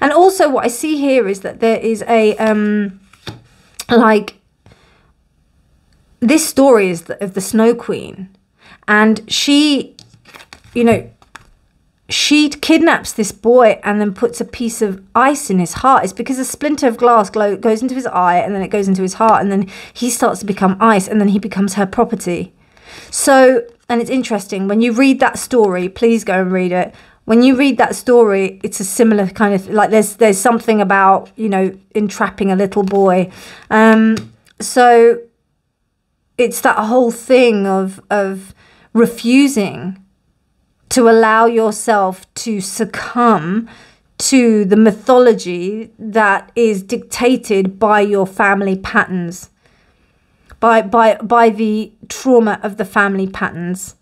And also what I see here is that there is a, um, like, this story is of the Snow Queen. And she, you know, she kidnaps this boy and then puts a piece of ice in his heart. It's because a splinter of glass glow, goes into his eye and then it goes into his heart and then he starts to become ice and then he becomes her property. So, and it's interesting when you read that story, please go and read it. When you read that story, it's a similar kind of like there's there's something about you know entrapping a little boy. Um, so it's that whole thing of of refusing to allow yourself to succumb to the mythology that is dictated by your family patterns by by by the trauma of the family patterns.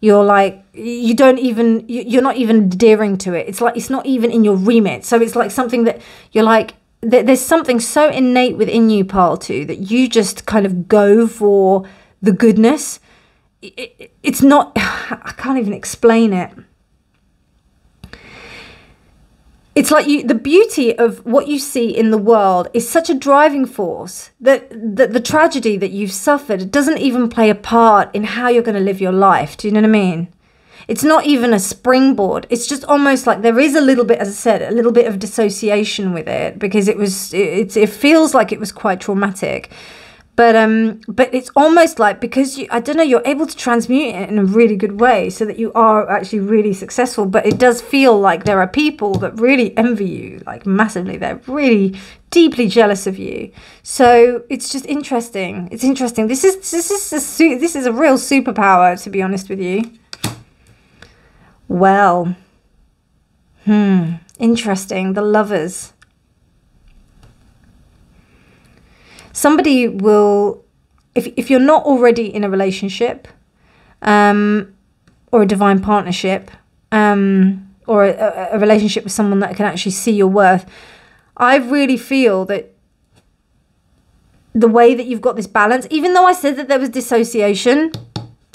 You're like you don't even you're not even adhering to it. It's like it's not even in your remit. So it's like something that you're like there's something so innate within you part too, that you just kind of go for the goodness it, it's not, I can't even explain it. It's like you, the beauty of what you see in the world is such a driving force that, that the tragedy that you've suffered doesn't even play a part in how you're going to live your life. Do you know what I mean? It's not even a springboard. It's just almost like there is a little bit, as I said, a little bit of dissociation with it because it was, it, it feels like it was quite traumatic but um but it's almost like because you i don't know you're able to transmute it in a really good way so that you are actually really successful but it does feel like there are people that really envy you like massively. They're really deeply jealous of you. So it's just interesting. It's interesting. This is this is a su- this is a real superpower to be honest with you. Well hmm interesting. The lovers somebody will if if you're not already in a relationship, um, or a divine partnership, um, or a, a relationship with someone that can actually see your worth, I really feel that the way that you've got this balance, even though I said that there was dissociation,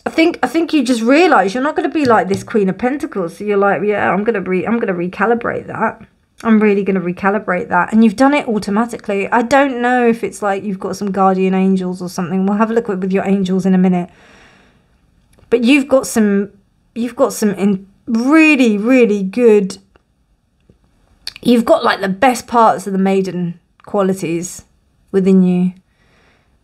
I think I think you just realise you're not going to be like this Queen of Pentacles. So you're like, yeah, I'm gonna re I'm gonna recalibrate that. I'm really going to recalibrate that. And you've done it automatically. I don't know if it's like you've got some guardian angels or something. We'll have a look with your angels in a minute. But you've got some, you've got some really, really good, you've got like the best parts of the maiden qualities within you.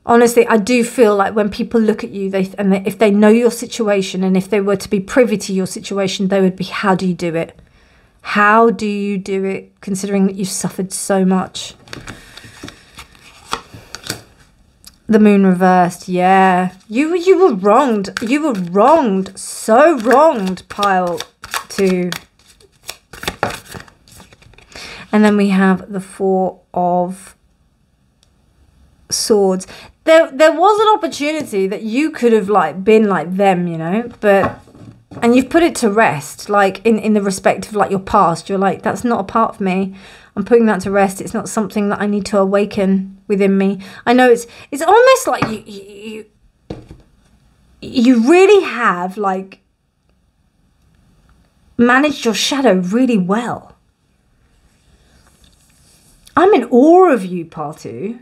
Honestly, I do feel like when people look at you, they and they, if they know your situation and if they were to be privy to your situation, they would be, how do you do it? How do you do it considering that you've suffered so much? The moon reversed, yeah. You you were wronged. You were wronged. So wronged, pile two. And then we have the four of swords. There there was an opportunity that you could have like been like them, you know, but and you've put it to rest like in in the respect of like your past. You're like that's not a part of me. I'm putting that to rest. It's not something that i need to awaken within me. I know it's it's almost like you you you really have like managed your shadow really well. I'm in awe of you partu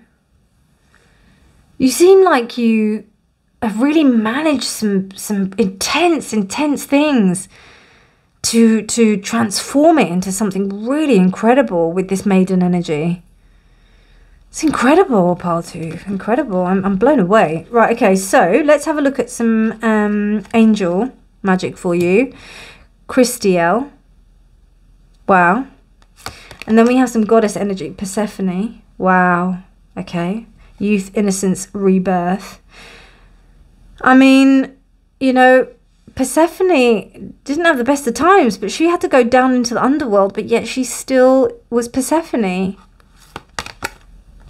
you seem like you have really managed some some intense, intense things to to transform it into something really incredible with this maiden energy. It's incredible, Partu. Incredible. I'm, I'm blown away. Right, okay, so let's have a look at some um, angel magic for you. Christiel. Wow. And then we have some goddess energy. Persephone. Wow. Okay. Youth, innocence, rebirth. I mean, you know, Persephone didn't have the best of times, but she had to go down into the underworld, but yet she still was Persephone.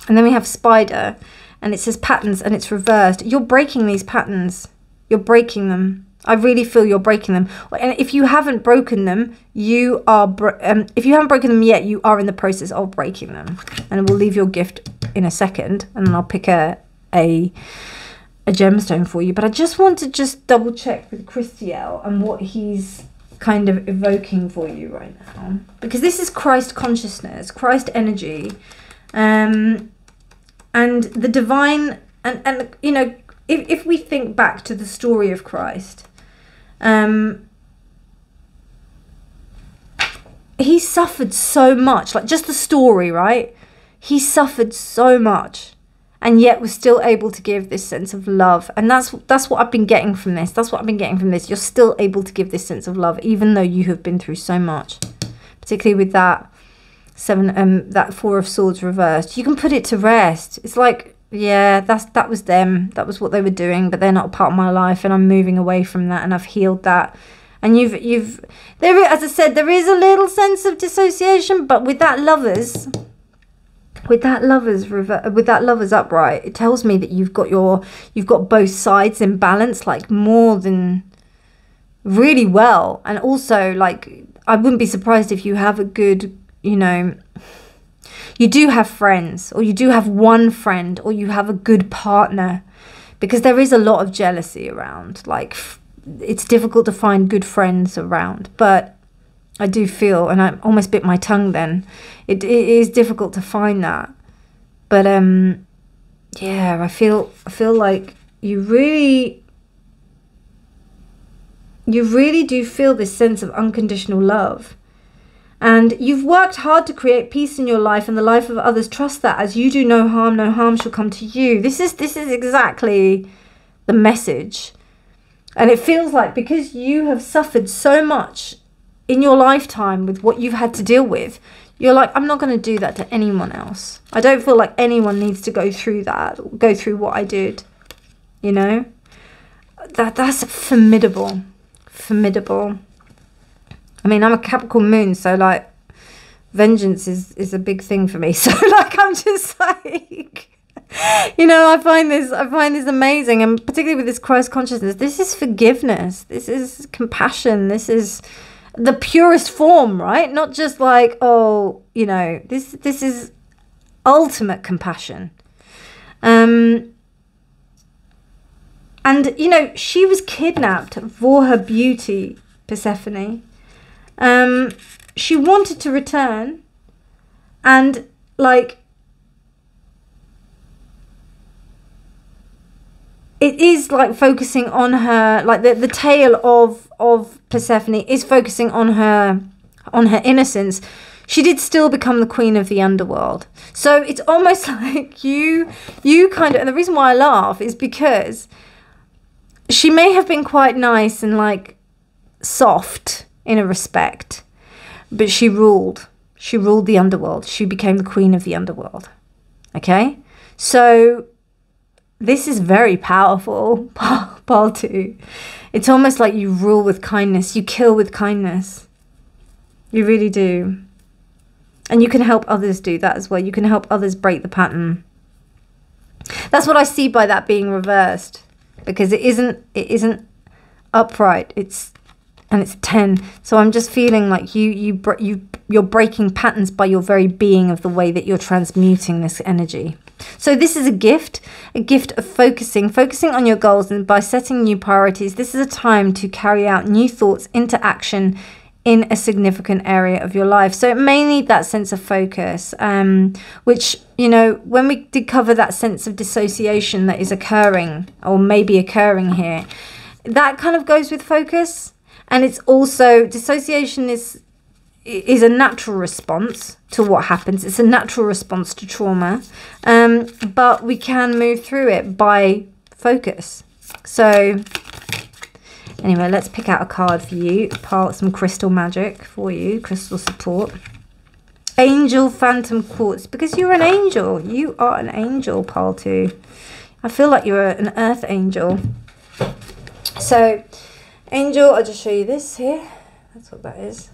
And then we have Spider, and it says patterns, and it's reversed. You're breaking these patterns. You're breaking them. I really feel you're breaking them. And if you haven't broken them, you are. Um, if you haven't broken them yet, you are in the process of breaking them. And we'll leave your gift in a second, and I'll pick a a a gemstone for you, but I just want to just double check with Christiel and what he's kind of evoking for you right now. Because this is Christ consciousness, Christ energy, um, and the divine, and, and you know, if, if we think back to the story of Christ, um, he suffered so much, like just the story, right? He suffered so much and yet was still able to give this sense of love. And that's that's what i've been getting from this. That's what i've been getting from this. You're still able to give this sense of love even though you have been through so much particularly with that seven um that four of swords reversed. You can put it to rest. It's like yeah that's that was them. That was what they were doing but they're not a part of my life and i'm moving away from that and i've healed that. And you've you've there as i said there is a little sense of dissociation but with that lovers with that lovers with that lovers upright it tells me that you've got your you've got both sides in balance like more than really well. And also like i wouldn't be surprised if you have a good you know you do have friends or you do have one friend or you have a good partner because there is a lot of jealousy around. Like it's difficult to find good friends around. But I do feel, and I almost bit my tongue then. It, it is difficult to find that, but um, yeah, I feel I feel like you really, you really do feel this sense of unconditional love. And you've worked hard to create peace in your life and the life of others. Trust that as you do no harm, no harm shall come to you. This is this is exactly the message. And it feels like because you have suffered so much in your lifetime with what you've had to deal with, you're like, I'm not going to do that to anyone else. I don't feel like anyone needs to go through that, go through what I did. You know? That that's formidable. Formidable. I mean, I'm a Capricorn moon, so like vengeance is is a big thing for me. So like I'm just like you know, I find this I find this amazing and particularly with this Christ consciousness, this is forgiveness. This is compassion. This is the purest form, right? Not just like, oh, you know, this this is ultimate compassion. Um and you know, she was kidnapped for her beauty, Persephone. Um she wanted to return and like it is like focusing on her like the, the tale of of persephone is focusing on her on her innocence. She did still become the queen of the underworld. So it's almost like you you kind of and the reason why i laugh is because she may have been quite nice and like soft in a respect but she ruled. She ruled the underworld. She became the queen of the underworld. Okay? So this is very powerful, Paul 2. It's almost like you rule with kindness, you kill with kindness. You really do. And you can help others do that as well. You can help others break the pattern. That's what I see by that being reversed because it isn't it isn't upright. It's and it's 10. So I'm just feeling like you you you you're breaking patterns by your very being of the way that you're transmuting this energy. So this is a gift, a gift of focusing, focusing on your goals and by setting new priorities. This is a time to carry out new thoughts into action in a significant area of your life. So it may need that sense of focus, um, which, you know, when we did cover that sense of dissociation that is occurring or maybe occurring here, that kind of goes with focus. And it's also dissociation is is a natural response to what happens. It's a natural response to trauma, um, but we can move through it by focus. So, anyway, let's pick out a card for you. Part some crystal magic for you, crystal support. Angel Phantom Quartz, because you're an angel. You are an angel, Pal 2. I feel like you're an earth angel. So, angel, I'll just show you this here. That's what that is.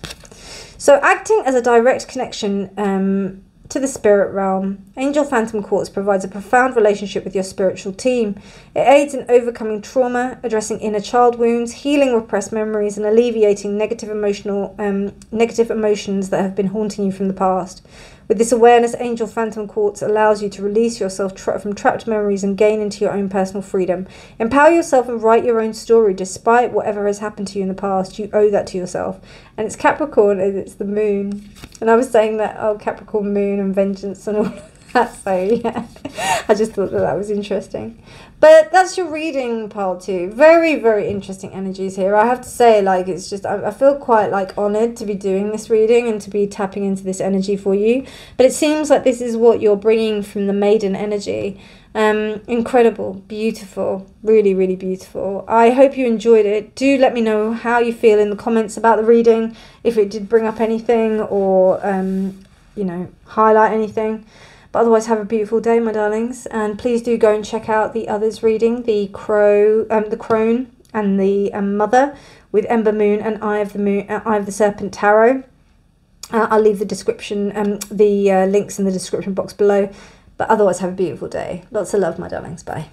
So, acting as a direct connection um, to the spirit realm, Angel Phantom Quartz provides a profound relationship with your spiritual team. It aids in overcoming trauma, addressing inner child wounds, healing repressed memories, and alleviating negative emotional um, negative emotions that have been haunting you from the past. With this awareness, Angel Phantom Quartz allows you to release yourself tra- from trapped memories and gain into your own personal freedom. Empower yourself and write your own story despite whatever has happened to you in the past. You owe that to yourself. And it's Capricorn and it's the moon. And I was saying that, oh, Capricorn moon and vengeance and all that. so yeah, I just thought that that was interesting. But that's your reading part two. Very, very interesting energies here. I have to say, like, it's just, I, I feel quite, like, honoured to be doing this reading and to be tapping into this energy for you. But it seems like this is what you're bringing from the maiden energy. Um, incredible, beautiful, really, really beautiful. I hope you enjoyed it. Do let me know how you feel in the comments about the reading, if it did bring up anything or, um, you know, highlight anything. But otherwise, have a beautiful day, my darlings. And please do go and check out the others reading the crow, um, the crone, and the um, mother with Ember Moon and Eye of the Moon, uh, Eye of the Serpent Tarot. Uh, I'll leave the description, um, the uh, links in the description box below. But otherwise, have a beautiful day. Lots of love, my darlings. Bye.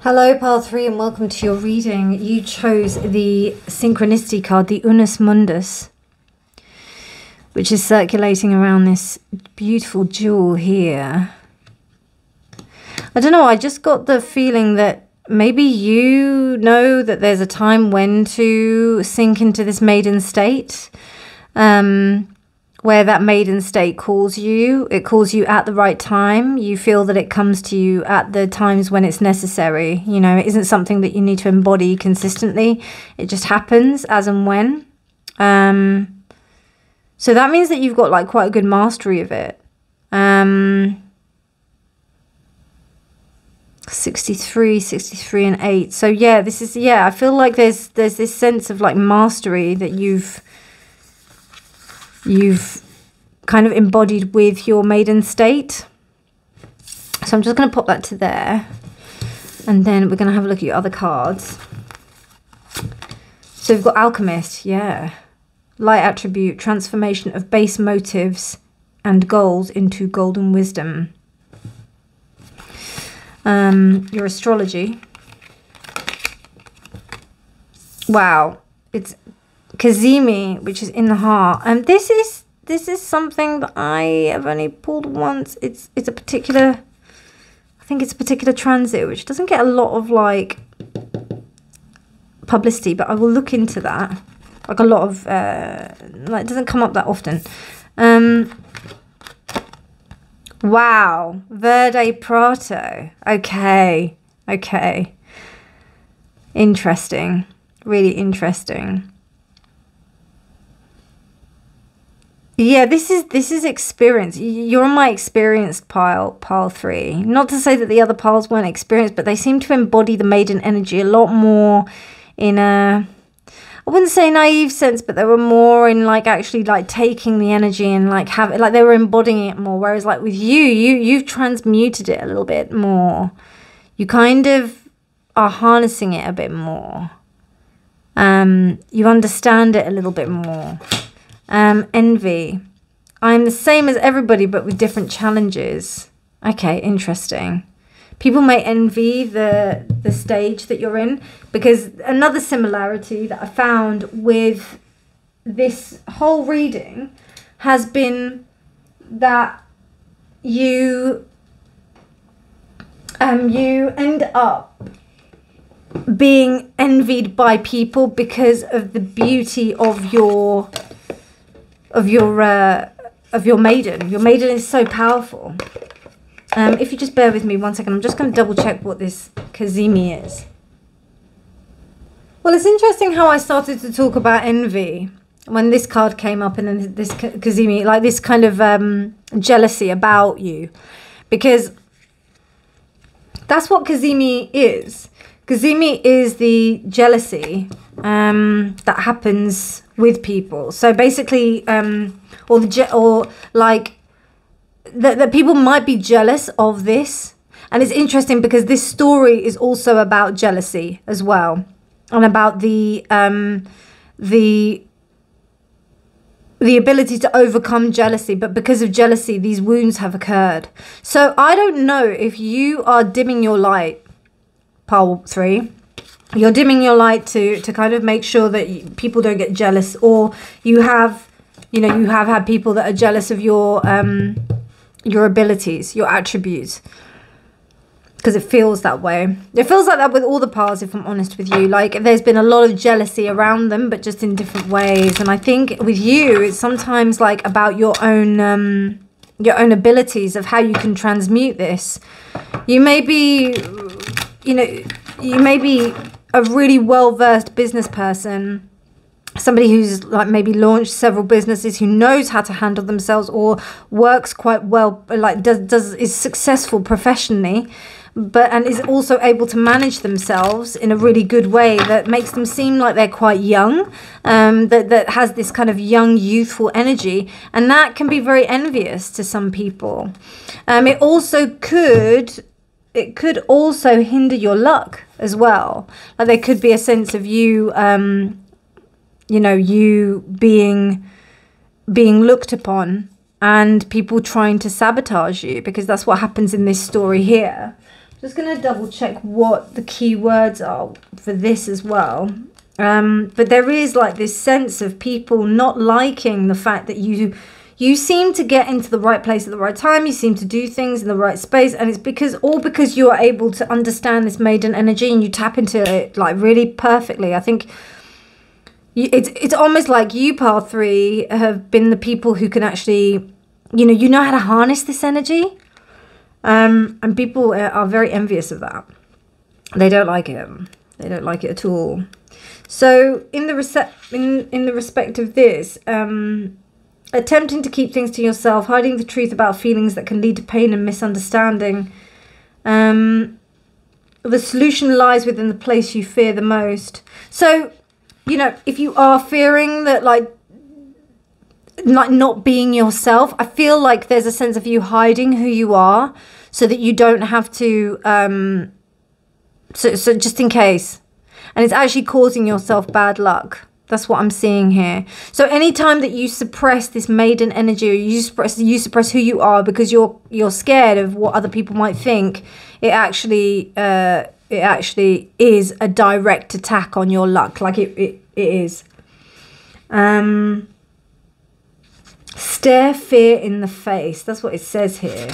Hello, Pile 3, and welcome to your reading. You chose the Synchronicity card, the Unus Mundus which is circulating around this beautiful jewel here. I don't know, I just got the feeling that maybe you know that there's a time when to sink into this maiden state. Um, where that maiden state calls you, it calls you at the right time. You feel that it comes to you at the times when it's necessary. You know, it isn't something that you need to embody consistently, it just happens as and when. Um, so that means that you've got like quite a good mastery of it. Um, 63 63 and 8 so yeah this is yeah i feel like there's there's this sense of like mastery that you've you've kind of embodied with your maiden state. So i'm just going to pop that to there and then we're going to have a look at your other cards. So we've got alchemist yeah light attribute, transformation of base motives and goals into golden wisdom. Um, your astrology. Wow, it's Cazimi, which is in the heart, and this is this is something that I have only pulled once. It's it's a particular, I think it's a particular transit which doesn't get a lot of like publicity, but I will look into that. Like a lot of, uh, like it doesn't come up that often. Um, wow, Verde Prato. Okay, okay. Interesting, really interesting. Yeah, this is this is experience. You're on my experienced pile, pile three. Not to say that the other piles weren't experienced, but they seem to embody the maiden energy a lot more in a I wouldn't say naive sense, but they were more in like actually like taking the energy and like have it like they were embodying it more. Whereas like with you, you you've transmuted it a little bit more. You kind of are harnessing it a bit more. Um, you understand it a little bit more. Um, envy. I'm the same as everybody, but with different challenges. Okay, interesting. People may envy the the stage that you're in because another similarity that I found with this whole reading has been that you um you end up being envied by people because of the beauty of your of your uh, of your maiden. Your maiden is so powerful. Um, if you just bear with me one second, I'm just going to double check what this Cazimi is. Well, it's interesting how I started to talk about envy when this card came up and then this Cazimi, like this kind of um, jealousy about you. Because that's what Cazimi is. Cazimi is the jealousy um, that happens with people. So basically, um, or the or like that, that people might be jealous of this. And it's interesting because this story is also about jealousy as well, and about the um, the the ability to overcome jealousy, but because of jealousy, these wounds have occurred. So I don't know if you are dimming your light, pile three, you're dimming your light to to kind of make sure that people don't get jealous or you have you know you have had people that are jealous of your um your abilities your attributes because it feels that way. It feels like that with all the piles if i'm honest with you. Like there's been a lot of jealousy around them but just in different ways. And i think with you it's sometimes like about your own um your own abilities of how you can transmute this. You may be you know you may be a really well versed business person somebody who's like maybe launched several businesses who knows how to handle themselves or works quite well like does does is successful professionally but and is also able to manage themselves in a really good way that makes them seem like they're quite young um, that, that has this kind of young youthful energy and that can be very envious to some people um, it also could it could also hinder your luck as well. Like there could be a sense of you, um, you know, you being being looked upon and people trying to sabotage you because that's what happens in this story here. I'm just going to double check what the key words are for this as well. Um, but there is like this sense of people not liking the fact that you you seem to get into the right place at the right time you seem to do things in the right space and it's because all because you are able to understand this maiden energy and you tap into it like really perfectly i think it's it's almost like you pile three have been the people who can actually you know you know how to harness this energy um and people are very envious of that they don't like it they don't like it at all so in the in in the respect of this um attempting to keep things to yourself, hiding the truth about feelings that can lead to pain and misunderstanding. Um, the solution lies within the place you fear the most. So, you know, if you are fearing that, like, like not being yourself, I feel like there's a sense of you hiding who you are, so that you don't have to. Um, so, so just in case, and it's actually causing yourself bad luck That's what I'm seeing here. So anytime that you suppress this maiden energy or you suppress you suppress who you are because you're you're scared of what other people might think, it actually uh, it actually is a direct attack on your luck. Like it it, it is. Um stare fear in the face. That's what it says here.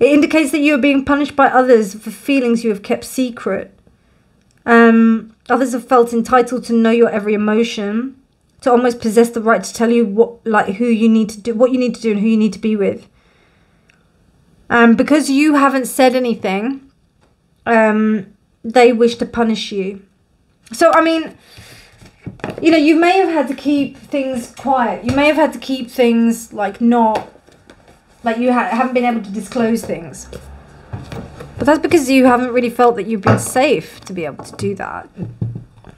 It indicates that you are being punished by others for feelings you have kept secret. Um, others have felt entitled to know your every emotion, to almost possess the right to tell you what, like, who you need to do, what you need to do, and who you need to be with. Um, because you haven't said anything, um, they wish to punish you. So, I mean, you know, you may have had to keep things quiet. You may have had to keep things like not, like you ha- haven't been able to disclose things. But that's because you haven't really felt that you've been safe to be able to do that.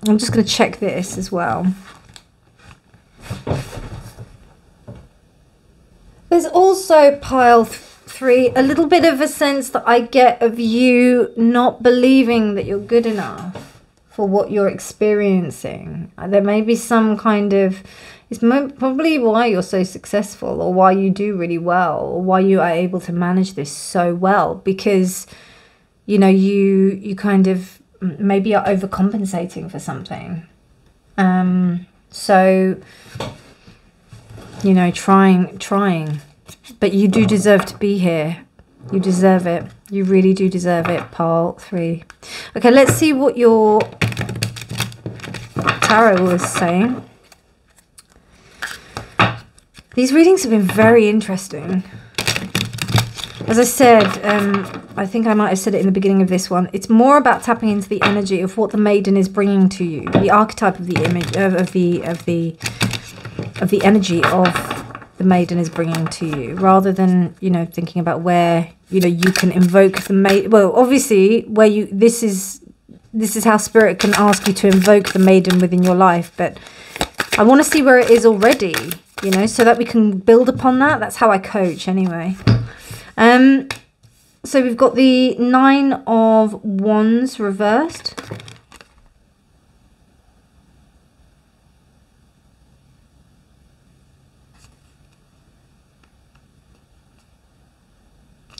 I'm just going to check this as well. There's also pile three, a little bit of a sense that I get of you not believing that you're good enough for what you're experiencing. Uh, There may be some kind of it's probably why you're so successful or why you do really well or why you are able to manage this so well because you know you you kind of maybe are overcompensating for something um so you know trying trying but you do deserve to be here. You deserve it. You really do deserve it pile three. Okay let's see what your tarot was saying. These readings have been very interesting. As I said, um, I think I might have said it in the beginning of this one. It's more about tapping into the energy of what the maiden is bringing to you, the archetype of the image of, of the of the of the energy of the maiden is bringing to you, rather than you know thinking about where you know you can invoke the maiden. Well, obviously, where you this is this is how spirit can ask you to invoke the maiden within your life, but I want to see where it is already, you know, so that we can build upon that. That's how I coach, anyway. Um, so we've got the nine of wands reversed.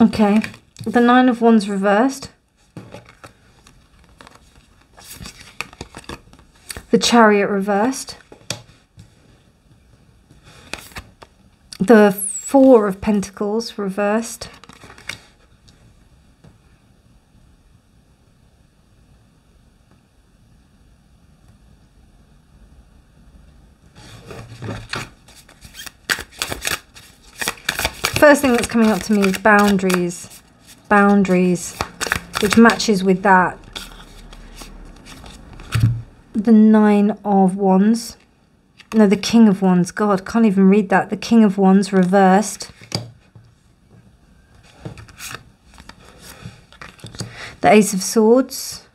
Okay, the nine of wands reversed. The chariot reversed. The four of pentacles reversed. First thing that's coming up to me is boundaries. Boundaries, which matches with that. The nine of wands. No, the King of Wands. God, can't even read that. The King of Wands reversed. The Ace of Swords.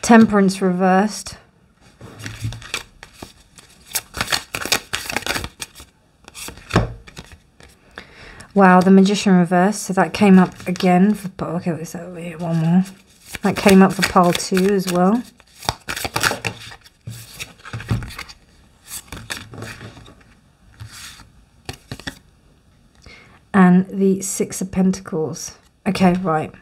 Temperance reversed. Wow, the Magician reversed. So that came up again. For, okay, that over here? One more. That came up for pile two as well. and the Six of Pentacles. Okay, right.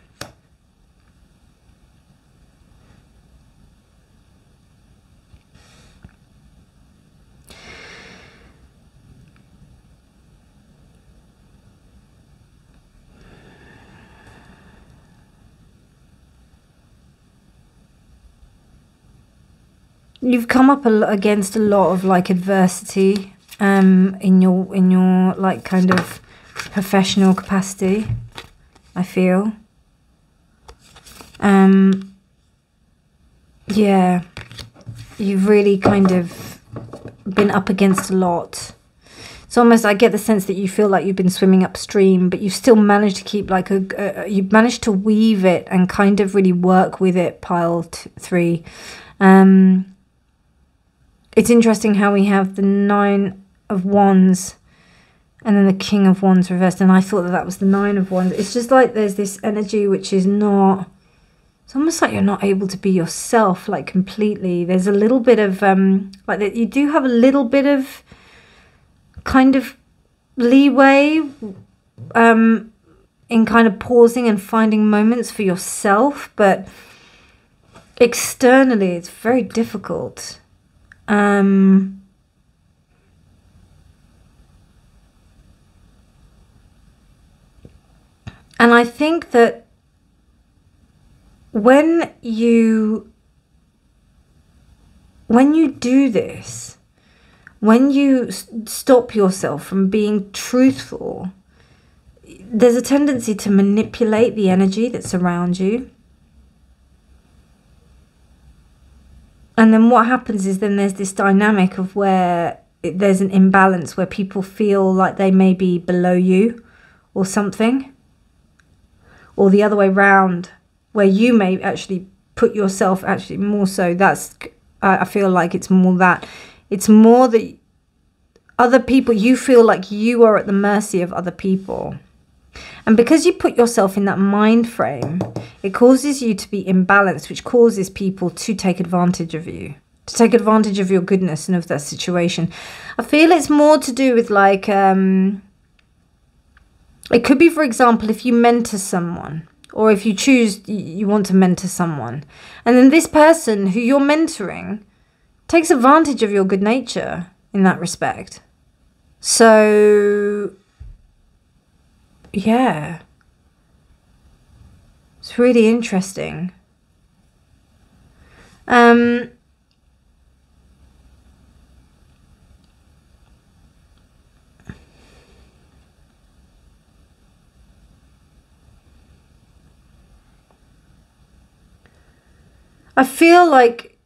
You've come up against a lot of like adversity um in your in your like kind of professional capacity, I feel. Um, yeah, you've really kind of been up against a lot. It's almost, I get the sense that you feel like you've been swimming upstream, but you've still managed to keep like a, a you've managed to weave it and kind of really work with it, pile three. Um, it's interesting how we have the nine of wands and then the king of wands reversed and i thought that that was the nine of wands. It's just like there's this energy which is not it's almost like you're not able to be yourself like completely. There's a little bit of um like that you do have a little bit of kind of leeway um in kind of pausing and finding moments for yourself but externally it's very difficult um and i think that when you when you do this when you stop yourself from being truthful there's a tendency to manipulate the energy that's around you and then what happens is then there's this dynamic of where there's an imbalance where people feel like they may be below you or something. Or the other way round where you may actually put yourself actually more so that's I feel like it's more that. It's more that other people you feel like you are at the mercy of other people and because you put yourself in that mind frame it causes you to be imbalanced which causes people to take advantage of you to take advantage of your goodness and of that situation. I feel it's more to do with like um it could be for example if you mentor someone or if you choose you want to mentor someone. And then this person who you're mentoring takes advantage of your good nature in that respect. So yeah it's really interesting um I feel like,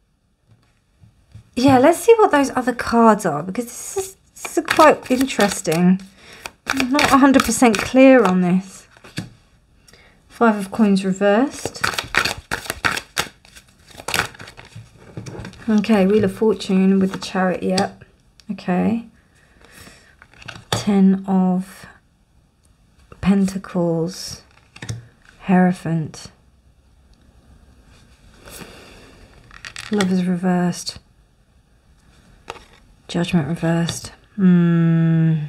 yeah, let's see what those other cards are because this is, this is quite interesting. Not 100% clear on this. Five of coins reversed. Okay, Wheel of Fortune with the chariot, yep. Okay. Ten of Pentacles, Hierophant. Love is reversed. Judgment reversed. Hmm.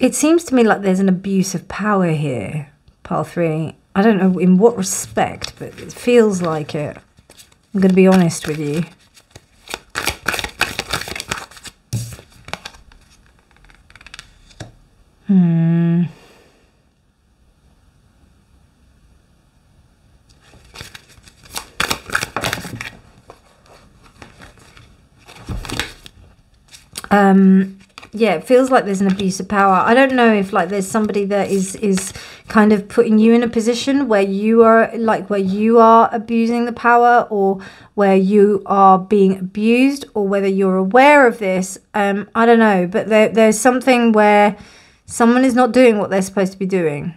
It seems to me like there's an abuse of power here, pile three. I don't know in what respect, but it feels like it. I'm going to be honest with you. Hmm. Um, yeah, it feels like there's an abuse of power. I don't know if like there's somebody that is is kind of putting you in a position where you are like where you are abusing the power or where you are being abused or whether you're aware of this. Um, I don't know, but there, there's something where Someone is not doing what they're supposed to be doing.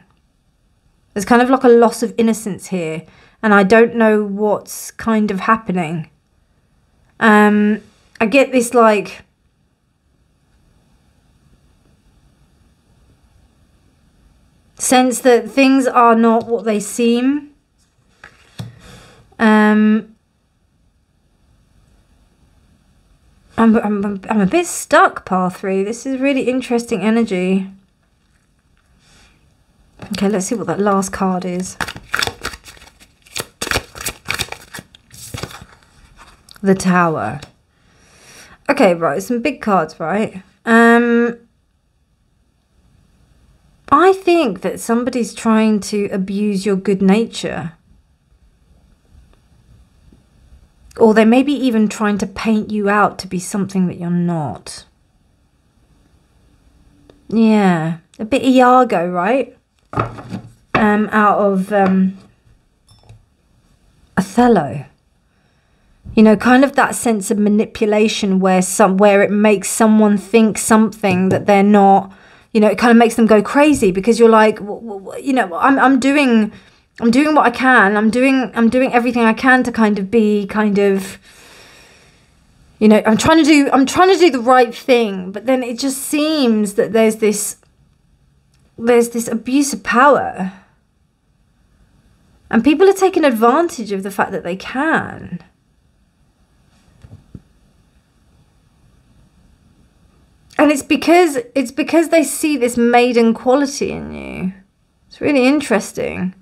There's kind of like a loss of innocence here, and I don't know what's kind of happening. Um, I get this like. Sense that things are not what they seem. Um, I'm, I'm, I'm a bit stuck, pile three. This is really interesting energy. Okay, let's see what that last card is. The Tower. Okay, right, some big cards, right? Um, I think that somebody's trying to abuse your good nature. Or they may be even trying to paint you out to be something that you're not. Yeah, a bit of Iago, right? um, out of um, Othello. You know, kind of that sense of manipulation where some where it makes someone think something that they're not. You know, it kind of makes them go crazy because you're like, you know, I'm I'm doing, I'm doing what I can. I'm doing I'm doing everything I can to kind of be kind of you know, I'm trying to do I'm trying to do the right thing, but then it just seems that there's this there's this abuse of power. And people are taking advantage of the fact that they can. And it's because it's because they see this maiden quality in you. It's really interesting.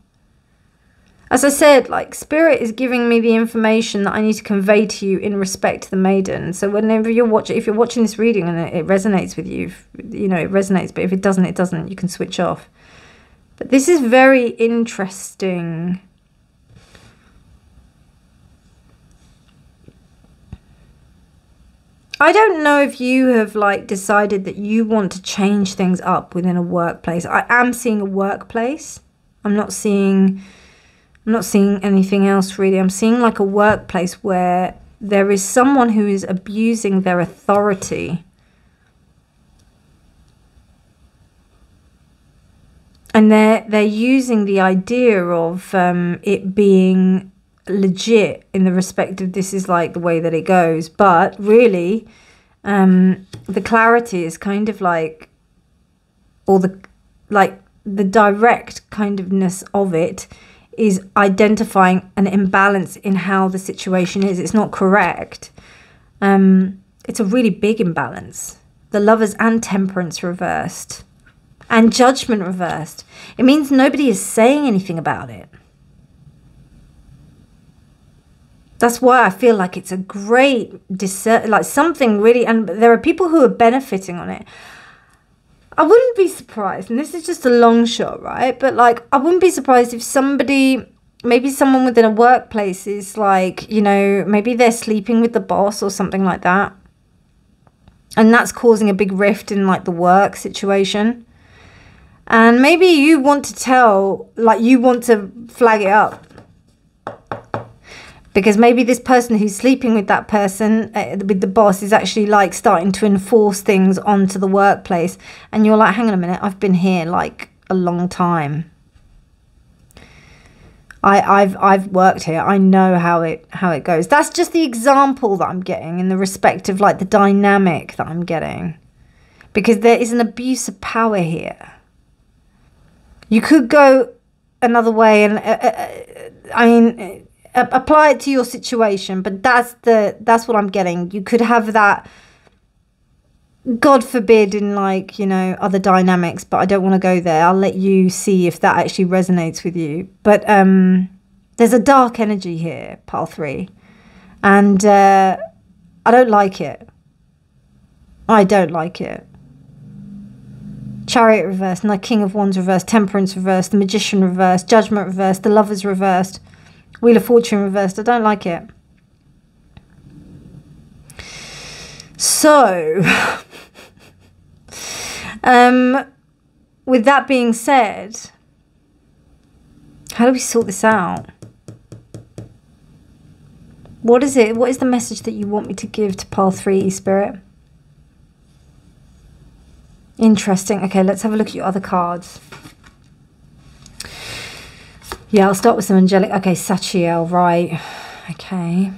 As I said, like spirit is giving me the information that I need to convey to you in respect to the maiden. So whenever you're watching, if you're watching this reading and it, it resonates with you, you know it resonates. But if it doesn't, it doesn't. You can switch off. But this is very interesting. I don't know if you have like decided that you want to change things up within a workplace. I am seeing a workplace. I'm not seeing I'm not seeing anything else really. I'm seeing like a workplace where there is someone who is abusing their authority. And they're they're using the idea of um, it being legit in the respect of this is like the way that it goes, but really, um, the clarity is kind of like, or the like the direct kind ofness of it is identifying an imbalance in how the situation is. It's not correct. Um, it's a really big imbalance. The lovers and temperance reversed, and judgment reversed. It means nobody is saying anything about it. That's why I feel like it's a great dessert, like something really, and there are people who are benefiting on it. I wouldn't be surprised, and this is just a long shot, right? But like, I wouldn't be surprised if somebody, maybe someone within a workplace is like, you know, maybe they're sleeping with the boss or something like that. And that's causing a big rift in like the work situation. And maybe you want to tell, like, you want to flag it up because maybe this person who's sleeping with that person uh, with the boss is actually like starting to enforce things onto the workplace and you're like hang on a minute i've been here like a long time I, I've I've worked here. I know how it how it goes. That's just the example that I'm getting in the respect of like the dynamic that I'm getting, because there is an abuse of power here. You could go another way, and uh, uh, uh I mean, apply it to your situation but that's the that's what i'm getting. You could have that god forbid in like you know other dynamics but i don't want to go there. I'll let you see if that actually resonates with you. But um there's a dark energy here pile three. And uh i don't like it. I don't like it. Chariot reversed the king of wands reversed temperance reversed the magician reversed judgment reversed the lovers reversed Wheel of Fortune reversed. I don't like it. So, um, with that being said, how do we sort this out? What is it? What is the message that you want me to give to pile three, Spirit? Interesting. Okay, let's have a look at your other cards. Yeah, I'll start with some angelic. Okay, Sachiel, right. Okay.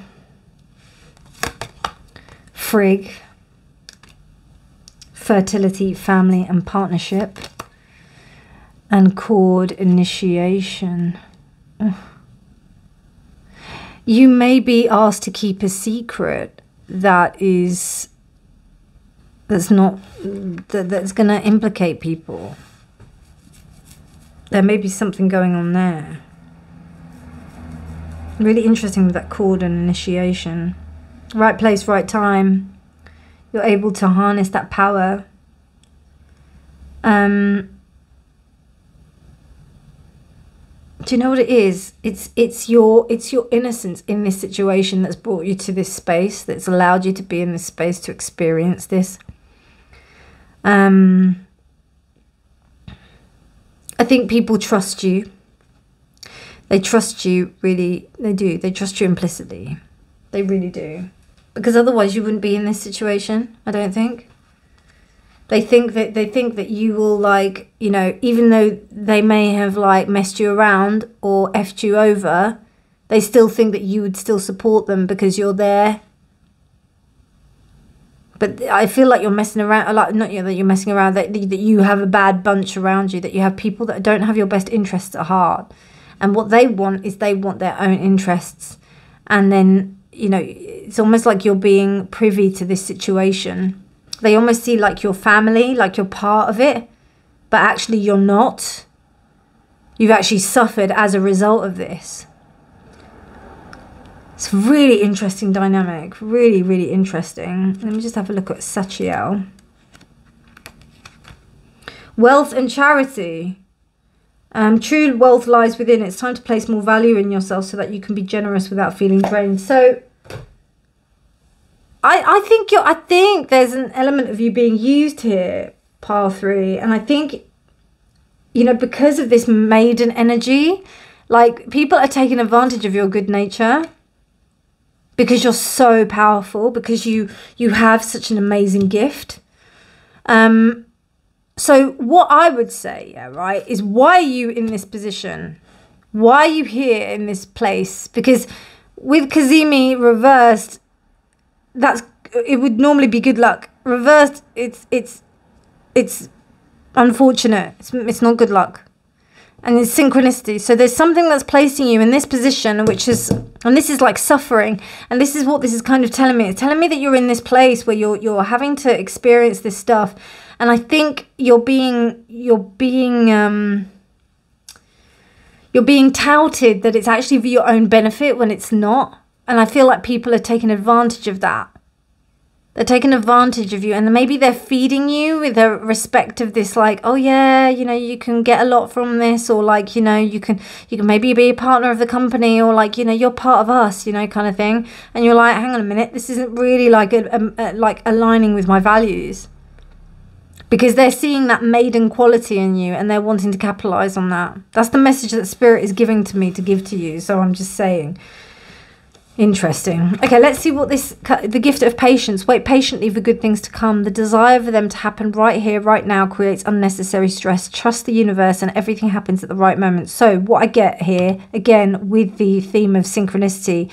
Frigg. Fertility, family and partnership. And cord initiation. You may be asked to keep a secret that is that's not that, that's going to implicate people there may be something going on there. Really interesting with that cord and initiation. Right place, right time. You're able to harness that power. Um, do you know what it is? It's it's your it's your innocence in this situation that's brought you to this space, that's allowed you to be in this space to experience this. Um, I think people trust you. They trust you, really, they do. They trust you implicitly. They really do. Because otherwise you wouldn't be in this situation, I don't think. They think that they think that you will like, you know, even though they may have like messed you around or effed you over, they still think that you would still support them because you're there. but I feel like you're messing around. Like not you that you're messing around. That that you have a bad bunch around you. That you have people that don't have your best interests at heart, and what they want is they want their own interests, and then you know it's almost like you're being privy to this situation. They almost see like your family, like you're part of it, but actually you're not. You've actually suffered as a result of this. It's a really interesting dynamic. Really, really interesting. Let me just have a look at Sachiel. Wealth and charity. Um, true wealth lies within. It's time to place more value in yourself so that you can be generous without feeling drained. So, I I think you I think there's an element of you being used here, pile three, and I think, you know, because of this maiden energy, like people are taking advantage of your good nature because you're so powerful because you you have such an amazing gift um so what i would say yeah right is why are you in this position why are you here in this place because with cazimi reversed that's it would normally be good luck reversed it's it's it's unfortunate it's, it's not good luck and it's synchronicity. So there's something that's placing you in this position, which is, and this is like suffering. And this is what this is kind of telling me. It's telling me that you're in this place where you're you're having to experience this stuff, and I think you're being you're being um, you're being touted that it's actually for your own benefit when it's not. And I feel like people are taking advantage of that. They're taking advantage of you, and maybe they're feeding you with a respect of this, like, oh yeah, you know, you can get a lot from this, or like, you know, you can, you can maybe be a partner of the company, or like, you know, you're part of us, you know, kind of thing. And you're like, hang on a minute, this isn't really like a, a, a like aligning with my values, because they're seeing that maiden quality in you, and they're wanting to capitalize on that. That's the message that spirit is giving to me to give to you. So I'm just saying. Interesting. Okay, let's see what this the gift of patience. Wait patiently for good things to come. The desire for them to happen right here, right now creates unnecessary stress. Trust the universe and everything happens at the right moment. So, what I get here again with the theme of synchronicity,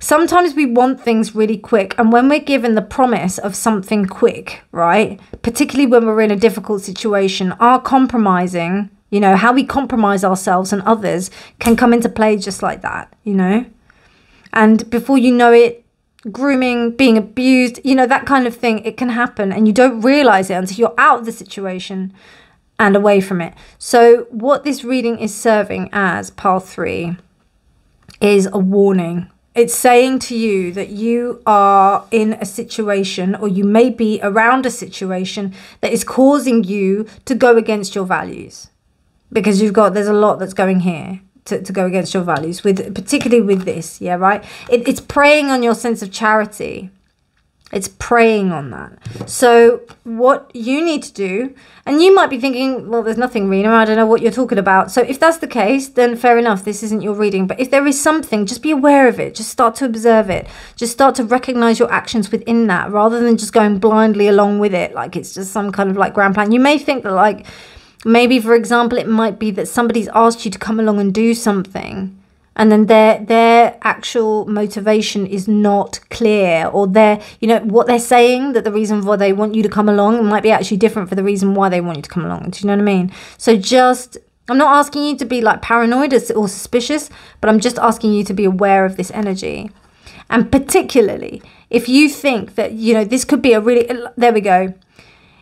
sometimes we want things really quick and when we're given the promise of something quick, right? Particularly when we're in a difficult situation, our compromising, you know, how we compromise ourselves and others can come into play just like that, you know? And before you know it, grooming, being abused, you know, that kind of thing, it can happen. And you don't realize it until you're out of the situation and away from it. So, what this reading is serving as, part three, is a warning. It's saying to you that you are in a situation or you may be around a situation that is causing you to go against your values. Because you've got, there's a lot that's going here to, to go against your values with particularly with this yeah right? It, it's preying on your sense of charity it's preying on that. So what you need to do and you might be thinking well there's nothing Reena I don't know what you're talking about. So if that's the case then fair enough this isn't your reading. But if there is something just be aware of it. Just start to observe it. Just start to recognize your actions within that rather than just going blindly along with it like it's just some kind of like grand plan. You may think that like Maybe, for example, it might be that somebody's asked you to come along and do something and then their their actual motivation is not clear or their you know what they're saying that the reason why they want you to come along might be actually different for the reason why they want you to come along. Do you know what i mean? So just i'm not asking you to be like paranoid or suspicious but i'm just asking you to be aware of this energy. And particularly if you think that you know this could be a really there we go.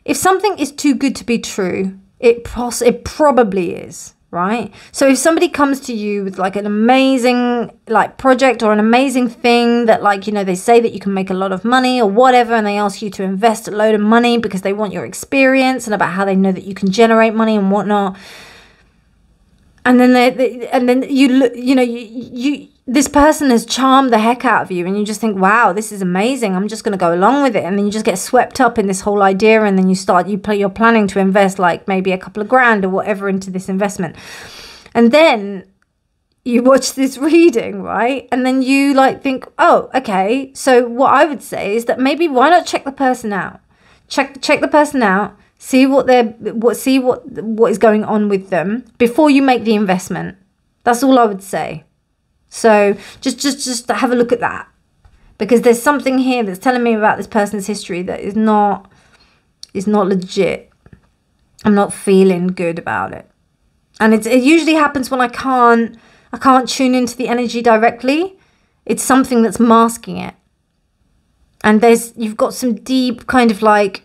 If something is too good to be true it pos- it probably is, right? So if somebody comes to you with like an amazing like project or an amazing thing that like, you know, they say that you can make a lot of money or whatever and they ask you to invest a load of money because they want your experience and about how they know that you can generate money and whatnot. And then they, they and then you look, you know you you this person has charmed the heck out of you and you just think wow this is amazing. I'm just going to go along with it. And then you just get swept up in this whole idea and then you start you play you're planning to invest like maybe a couple of grand or whatever into this investment. And then you watch this reading right? And then you like think oh okay so what i would say is that maybe why not check the person out? Check check the person out see what they're what see what what is going on with them before you make the investment. That's all i would say so just just just have a look at that because there's something here that's telling me about this person's history that is not is not legit. I'm not feeling good about it. And it, it usually happens when I can't I can't tune into the energy directly. It's something that's masking it. And there's you've got some deep kind of like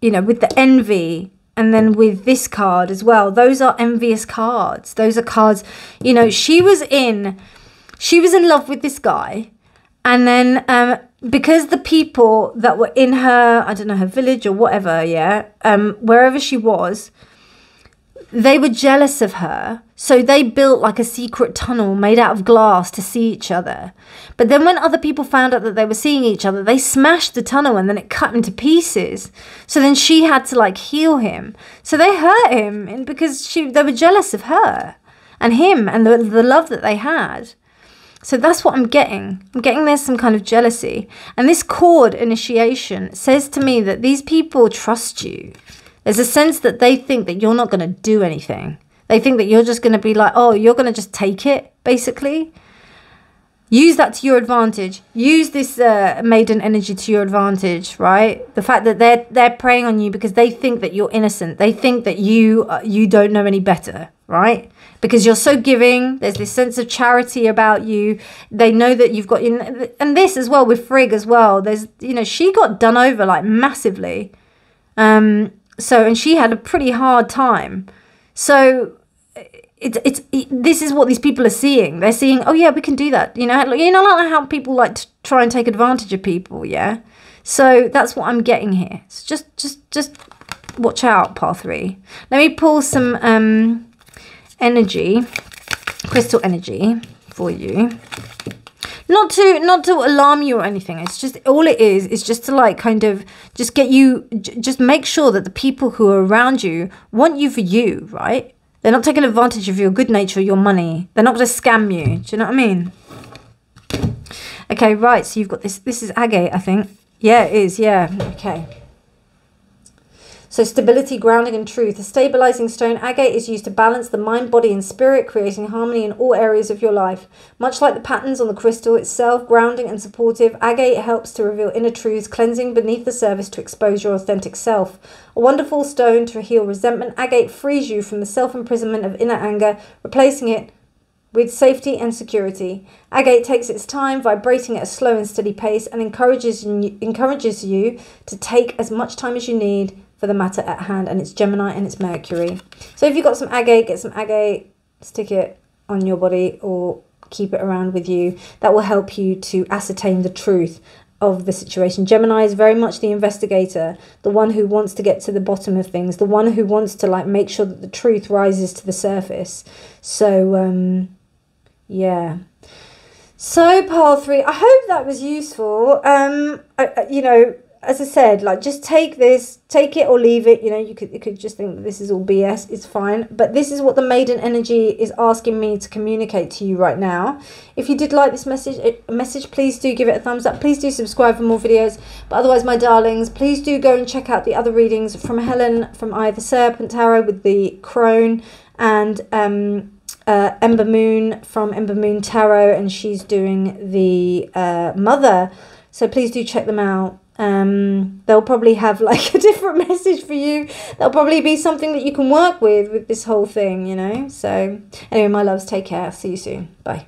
you know, with the envy and then with this card as well. Those are envious cards. Those are cards, you know, she was in she was in love with this guy and then um because the people that were in her, I don't know, her village or whatever, yeah, um, wherever she was, they were jealous of her. So they built like a secret tunnel made out of glass to see each other. But then when other people found out that they were seeing each other, they smashed the tunnel and then it cut into pieces. So then she had to like heal him. So they hurt him because she they were jealous of her and him and the, the love that they had. So that's what I'm getting. I'm getting there's some kind of jealousy. And this cord initiation says to me that these people trust you. There's a sense that they think that you're not going to do anything. They think that you're just going to be like, oh, you're going to just take it, basically. Use that to your advantage. Use this uh, maiden energy to your advantage, right? The fact that they're they're preying on you because they think that you're innocent. They think that you uh, you don't know any better, right? Because you're so giving. There's this sense of charity about you. They know that you've got you, and this as well with Frigg as well. There's you know she got done over like massively. Um, so, and she had a pretty hard time. So, it's it's it, this is what these people are seeing. They're seeing, oh yeah, we can do that. You know, you know, like how people like to try and take advantage of people. Yeah. So that's what I'm getting here. So just just just watch out, part three. Let me pull some um energy, crystal energy for you not to not to alarm you or anything. It's just all it is is just to like kind of just get you just make sure that the people who are around you want you for you right? They're not taking advantage of your good nature your money. They're not going to scam you. Do you know what i mean? Okay right so you've got this this is agate i think. Yeah it is yeah okay so stability, grounding, and truth. A stabilizing stone, agate is used to balance the mind, body, and spirit, creating harmony in all areas of your life. Much like the patterns on the crystal itself, grounding and supportive, agate helps to reveal inner truths, cleansing beneath the surface to expose your authentic self. A wonderful stone to heal resentment, agate frees you from the self imprisonment of inner anger, replacing it with safety and security. Agate takes its time, vibrating at a slow and steady pace, and encourages encourages you to take as much time as you need for the matter at hand, and it's Gemini and it's Mercury. So if you've got some agate, get some agate, stick it on your body or keep it around with you. That will help you to ascertain the truth of the situation. Gemini is very much the investigator, the one who wants to get to the bottom of things, the one who wants to like make sure that the truth rises to the surface. So um yeah. So pile 3, I hope that was useful. Um I, you know, as I said, like just take this, take it or leave it. You know, you could you could just think this is all BS. It's fine, but this is what the maiden energy is asking me to communicate to you right now. If you did like this message, eh, message, please do give it a thumbs up. Please do subscribe for more videos. But otherwise, my darlings, please do go and check out the other readings from Helen from the Serpent Tarot with the crone and um, uh, Ember Moon from Ember Moon Tarot, and she's doing the uh, Mother. So please do check them out um, they'll probably have like a different message for you. There'll probably be something that you can work with with this whole thing, you know. So, anyway, my loves, take care. See you soon. Bye.